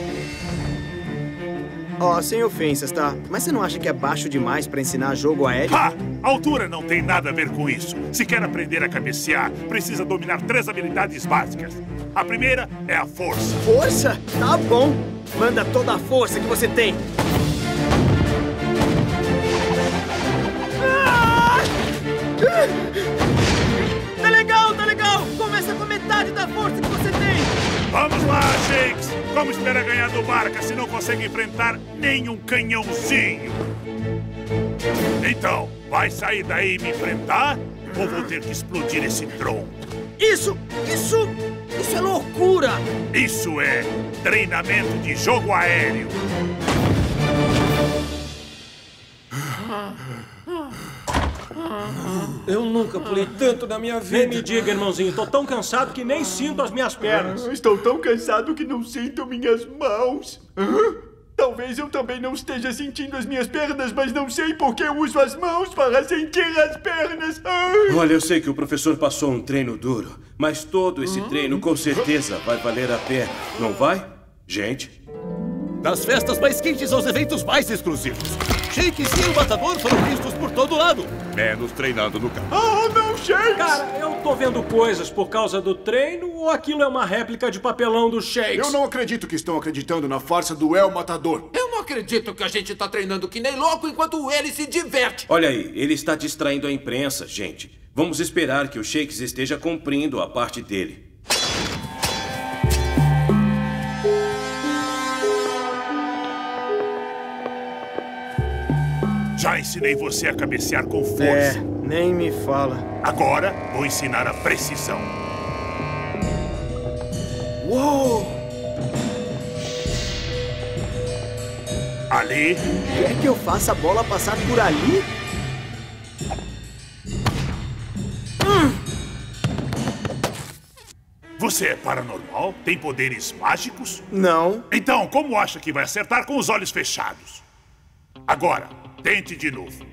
Ó, sem ofensas, tá? Mas você não acha que é baixo demais pra ensinar jogo aéreo? Ha! Altura não tem nada a ver com isso. Se quer aprender a cabecear, precisa dominar três habilidades básicas. A primeira é a força. Força? Tá bom. Manda toda a força que você tem. Ah! Tá legal, tá legal. Começa com metade da força. Vamos lá, Shakes! Como espera ganhar do Barca se não consegue enfrentar nenhum canhãozinho? Então, vai sair daí e me enfrentar? Ou vou ter que explodir esse tronco? Isso, isso, isso é loucura! Isso é treinamento de jogo aéreo. Eu nunca pulei tanto na minha vida. Nem me diga, irmãozinho. Tô tão cansado que nem sinto as minhas pernas. Ah, Estou tão cansado que não sinto minhas mãos. Talvez eu também não esteja sentindo as minhas pernas, mas não sei por que eu uso as mãos para sentir as pernas. Ai! Olha, eu sei que o professor passou um treino duro, mas todo esse treino com certeza vai valer a pena, não vai? Gente? Das festas mais quentes aos eventos mais exclusivos. Shakes e o Matador foram vistos por todo lado. Menos treinando no campo. Oh, não, Shakes! Cara, eu tô vendo coisas por causa do treino ou aquilo é uma réplica de papelão do Shakes? Eu não acredito que estão acreditando na farsa do El Matador. Eu não acredito que a gente tá treinando que nem louco enquanto ele se diverte. Olha aí, ele está distraindo a imprensa, gente. Vamos esperar que o Shakes esteja cumprindo a parte dele. Já ensinei você a cabecear com força. É, nem me fala. Agora vou ensinar a precisão. Uou! Ali. Quer que eu faça a bola passar por ali? Você é paranormal? Tem poderes mágicos? Não. Então, como acha que vai acertar com os olhos fechados? Agora, tente de novo.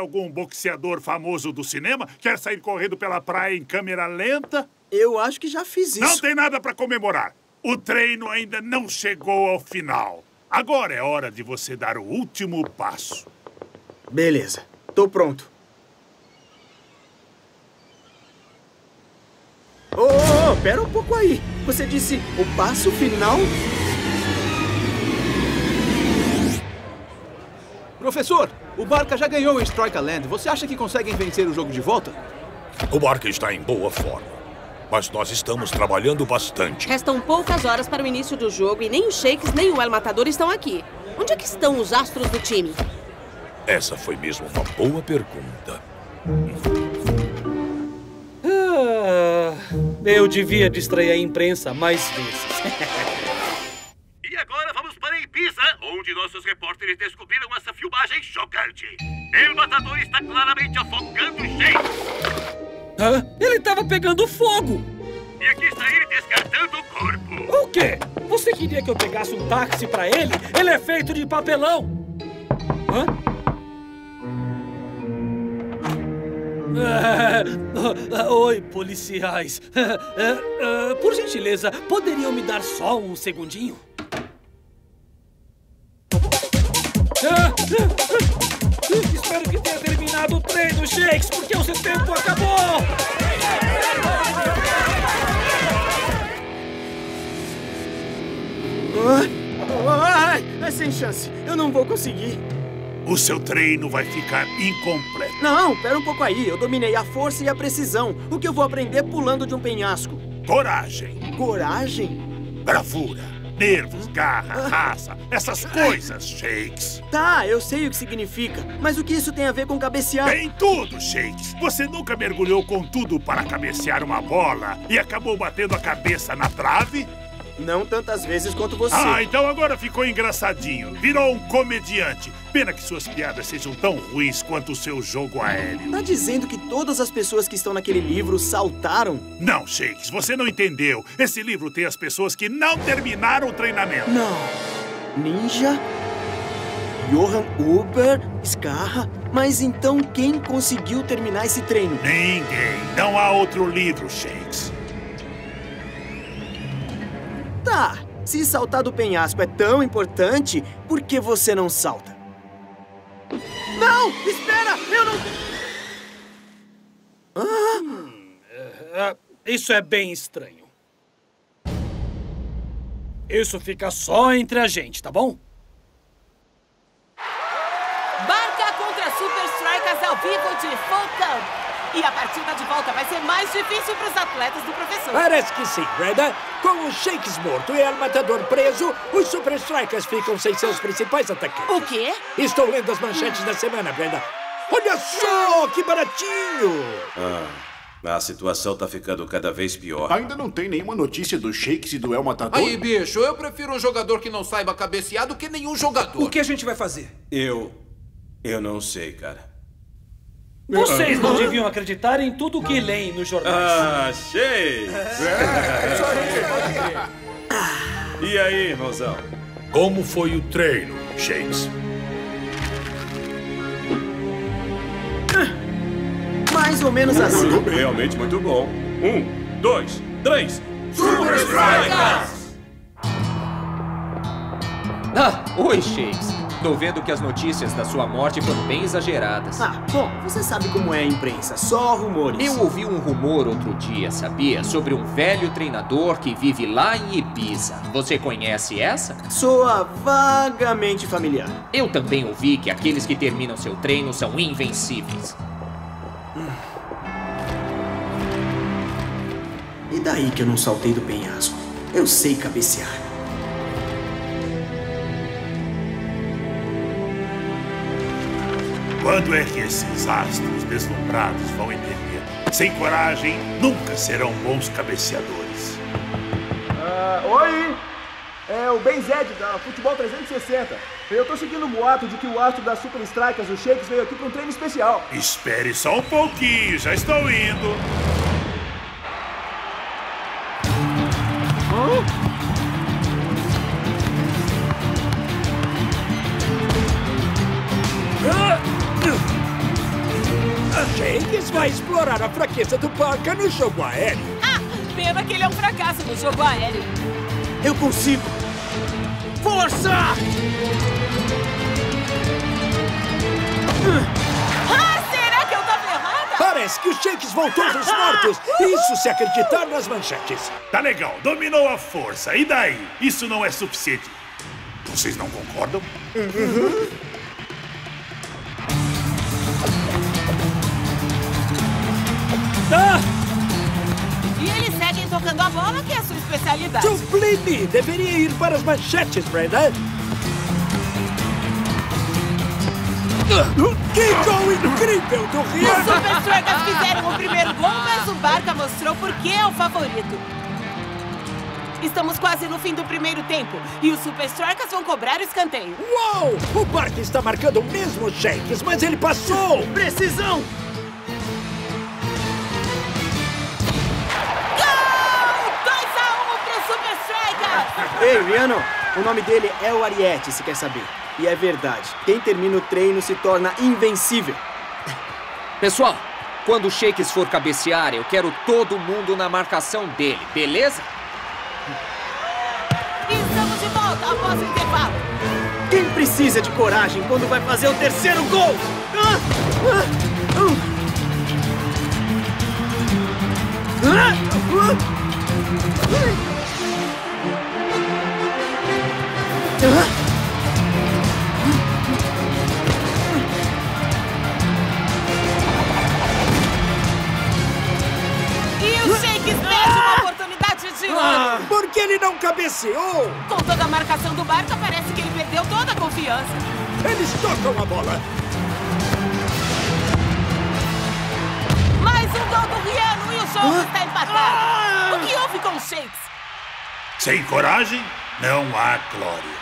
Algum boxeador famoso do cinema quer sair correndo pela praia em câmera lenta? Eu acho que já fiz isso. Não tem nada para comemorar. O treino ainda não chegou ao final. Agora é hora de você dar o último passo. Beleza, tô pronto. Ô, ô, ô, pera um pouco aí. Você disse o passo final? Professor, o Barca já ganhou em Striker Land. Você acha que conseguem vencer o jogo de volta? O Barca está em boa forma. Mas nós estamos trabalhando bastante. Restam poucas horas para o início do jogo e nem o Shakes nem o El Matador estão aqui. Onde é que estão os astros do time? Essa foi mesmo uma boa pergunta. Eu devia distrair a imprensa mais vezes. E agora vamos para Ibiza, onde nossos repórteres descobriram essa filmagem chocante. El Matador está claramente afogando o Shakes. Hã? Ele estava pegando fogo! E aqui está ele descartando o corpo. O quê? Você queria que eu pegasse um táxi pra ele? Ele é feito de papelão! Hã? Ah, Oi, policiais. Ah, ah, Por gentileza, poderiam me dar só um segundinho? Espero que tenha terminado o treino, Shakes, porque o seu tempo acabou! Ai, é sem chance. Eu não vou conseguir. O seu treino vai ficar incompleto. Não, pera um pouco aí. Eu dominei a força e a precisão. O que eu vou aprender pulando de um penhasco? Coragem, Coragem? bravura, nervos, garra, raça, essas coisas, Shakes. Tá, eu sei o que significa. Mas o que isso tem a ver com cabecear? Tem tudo, Shakes. Você nunca mergulhou com tudo para cabecear uma bola e acabou batendo a cabeça na trave? Não tantas vezes quanto você. Ah, então agora ficou engraçadinho. Virou um comediante. Pena que suas piadas sejam tão ruins quanto o seu jogo aéreo. Tá dizendo que todas as pessoas que estão naquele livro saltaram? Não, Shakes, você não entendeu. Esse livro tem as pessoas que não terminaram o treinamento. Não. Ninja? Johan Uber? Scarra? Mas então quem conseguiu terminar esse treino? Ninguém. Não há outro livro, Shakes. Tá, se saltar do penhasco é tão importante, por que você não salta? Não! Espera! Eu não. Ah, Isso é bem estranho. Isso fica só entre a gente, tá bom? Barca contra Super Strikers ao vivo de Falcão. E a partida de volta vai ser mais difícil para os atletas do professor. Parece que sim, Brenda. Com o Shakes morto e El Matador preso, os Super Strikers ficam sem seus principais atacantes. O quê? Estou lendo as manchetes da semana, Brenda. Olha só, que baratinho! Ah, a situação tá ficando cada vez pior. Ainda não tem nenhuma notícia do Shakes e do El Matador? Aí, bicho, eu prefiro um jogador que não saiba cabecear do que nenhum jogador. O que a gente vai fazer? Eu. Eu não sei, cara. Vocês não deviam acreditar em tudo que leem nos jornais. Ah, achei! E aí, irmãozão? Como foi o treino, Shakes? Mais ou menos assim. Realmente muito bom. Um, dois, três. Super Strikers! Ah, oi, Shakes. Tô vendo que as notícias da sua morte foram bem exageradas. Ah, bom, você sabe como é a imprensa, só rumores. Eu ouvi um rumor outro dia, sabia? Sobre um velho treinador que vive lá em Ibiza. Você conhece essa? Soa vagamente familiar. Eu também ouvi que aqueles que terminam seu treino são invencíveis. E daí que eu não saltei do penhasco? Eu sei cabecear. Quando é que esses astros deslumbrados vão entender? Sem coragem, nunca serão bons cabeceadores. Ah, oi! É o Ben Zed, da Futebol 360. Eu tô seguindo o boato de que o astro das Super Strikers, o Shakes, veio aqui pra um treino especial. Espere só um pouquinho, já estou indo. A Shakes vai explorar a fraqueza do Barca no jogo aéreo. Ah, pena que ele é um fracasso no jogo aéreo. Eu consigo! Força! Ah, será que eu tava errada? Parece que o Shakes voltou dos mortos. Isso se acreditar nas manchetes. Tá legal, dominou a força. E daí? Isso não é suficiente. Vocês não concordam? Ah! E eles seguem tocando a bola, que é a sua especialidade. Sublime! Deveria ir para as manchetes, Brenda. Que gol incrível do Os Rian! Super Strikers fizeram o primeiro gol, mas o Barca mostrou por que é o favorito. Estamos quase no fim do primeiro tempo e os Super Strikers vão cobrar o escanteio. Uau! O Barca está marcando mesmo os Shakes, mas ele passou! Precisão! Ei, Riano, o nome dele é o Ariete, se quer saber. E é verdade, quem termina o treino se torna invencível. Pessoal, quando o Shakes for cabecear, eu quero todo mundo na marcação dele, beleza? Estamos de volta após o intervalo. Quem precisa de coragem quando vai fazer o terceiro gol? Ah! Ah! Ah! E o Shakes perde uma oportunidade de Ah, ouro. por que ele não cabeceou? Com toda a marcação do Barca, parece que ele perdeu toda a confiança. Eles tocam a bola. Mais um gol do Riano e o jogo Ah. está empatado. O que houve com o Shakes? Sem coragem, não há glória.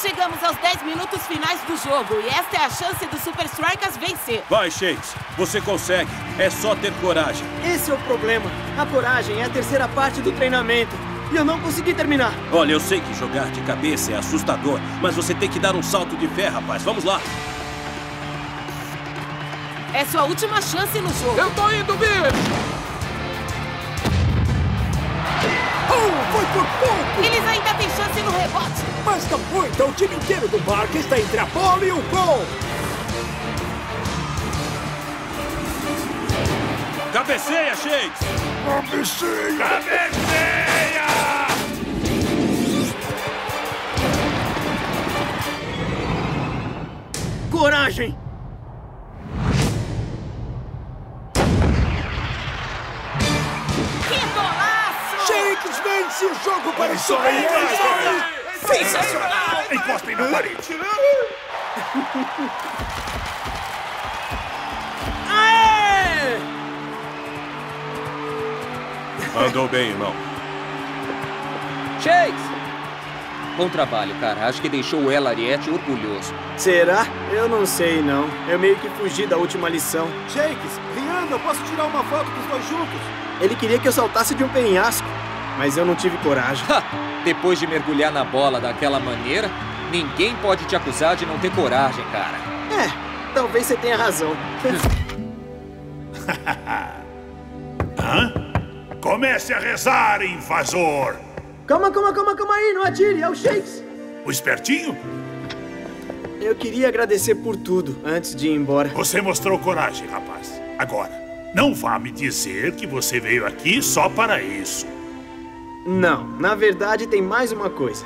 Chegamos aos 10 minutos finais do jogo e esta é a chance do Super Strikers vencer. Vai, Shakes. Você consegue. É só ter coragem. Esse é o problema. A coragem é a terceira parte do treinamento. E eu não consegui terminar. Olha, eu sei que jogar de cabeça é assustador, mas você tem que dar um salto de fé, rapaz. Vamos lá. É sua última chance no jogo. Eu tô indo, Bill! Oh, foi por pouco! Eles ainda têm chance no rebote. Mas não muito. O time inteiro do Barca está entre a bola e o gol. Cabeceia, Shakes! Cabeceia! Cabeceia! Coragem! Vence o jogo para o Isso aí! Sensacional! Encostem na parede! Mandou bem, irmão. Shakes! Bom trabalho, cara. Acho que deixou o El Ariete orgulhoso. Será? Eu não sei, não. Eu meio que fugi da última lição. Shakes, Rihanna, eu posso tirar uma foto dos dois juntos? Ele queria que eu saltasse de um penhasco, mas eu não tive coragem. Ha! Depois de mergulhar na bola daquela maneira, ninguém pode te acusar de não ter coragem, cara. É, talvez você tenha razão. Hã? Comece a rezar, invasor! calma, calma, calma, calma aí, não atire, é o Shakes. O espertinho? Eu queria agradecer por tudo antes de ir embora. Você mostrou coragem, rapaz. Agora, não vá me dizer que você veio aqui só para isso. Não, na verdade tem mais uma coisa.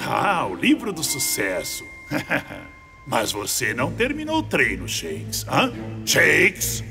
Ah, o livro do sucesso. Mas você não terminou o treino, Shakes. Hã? Shakes?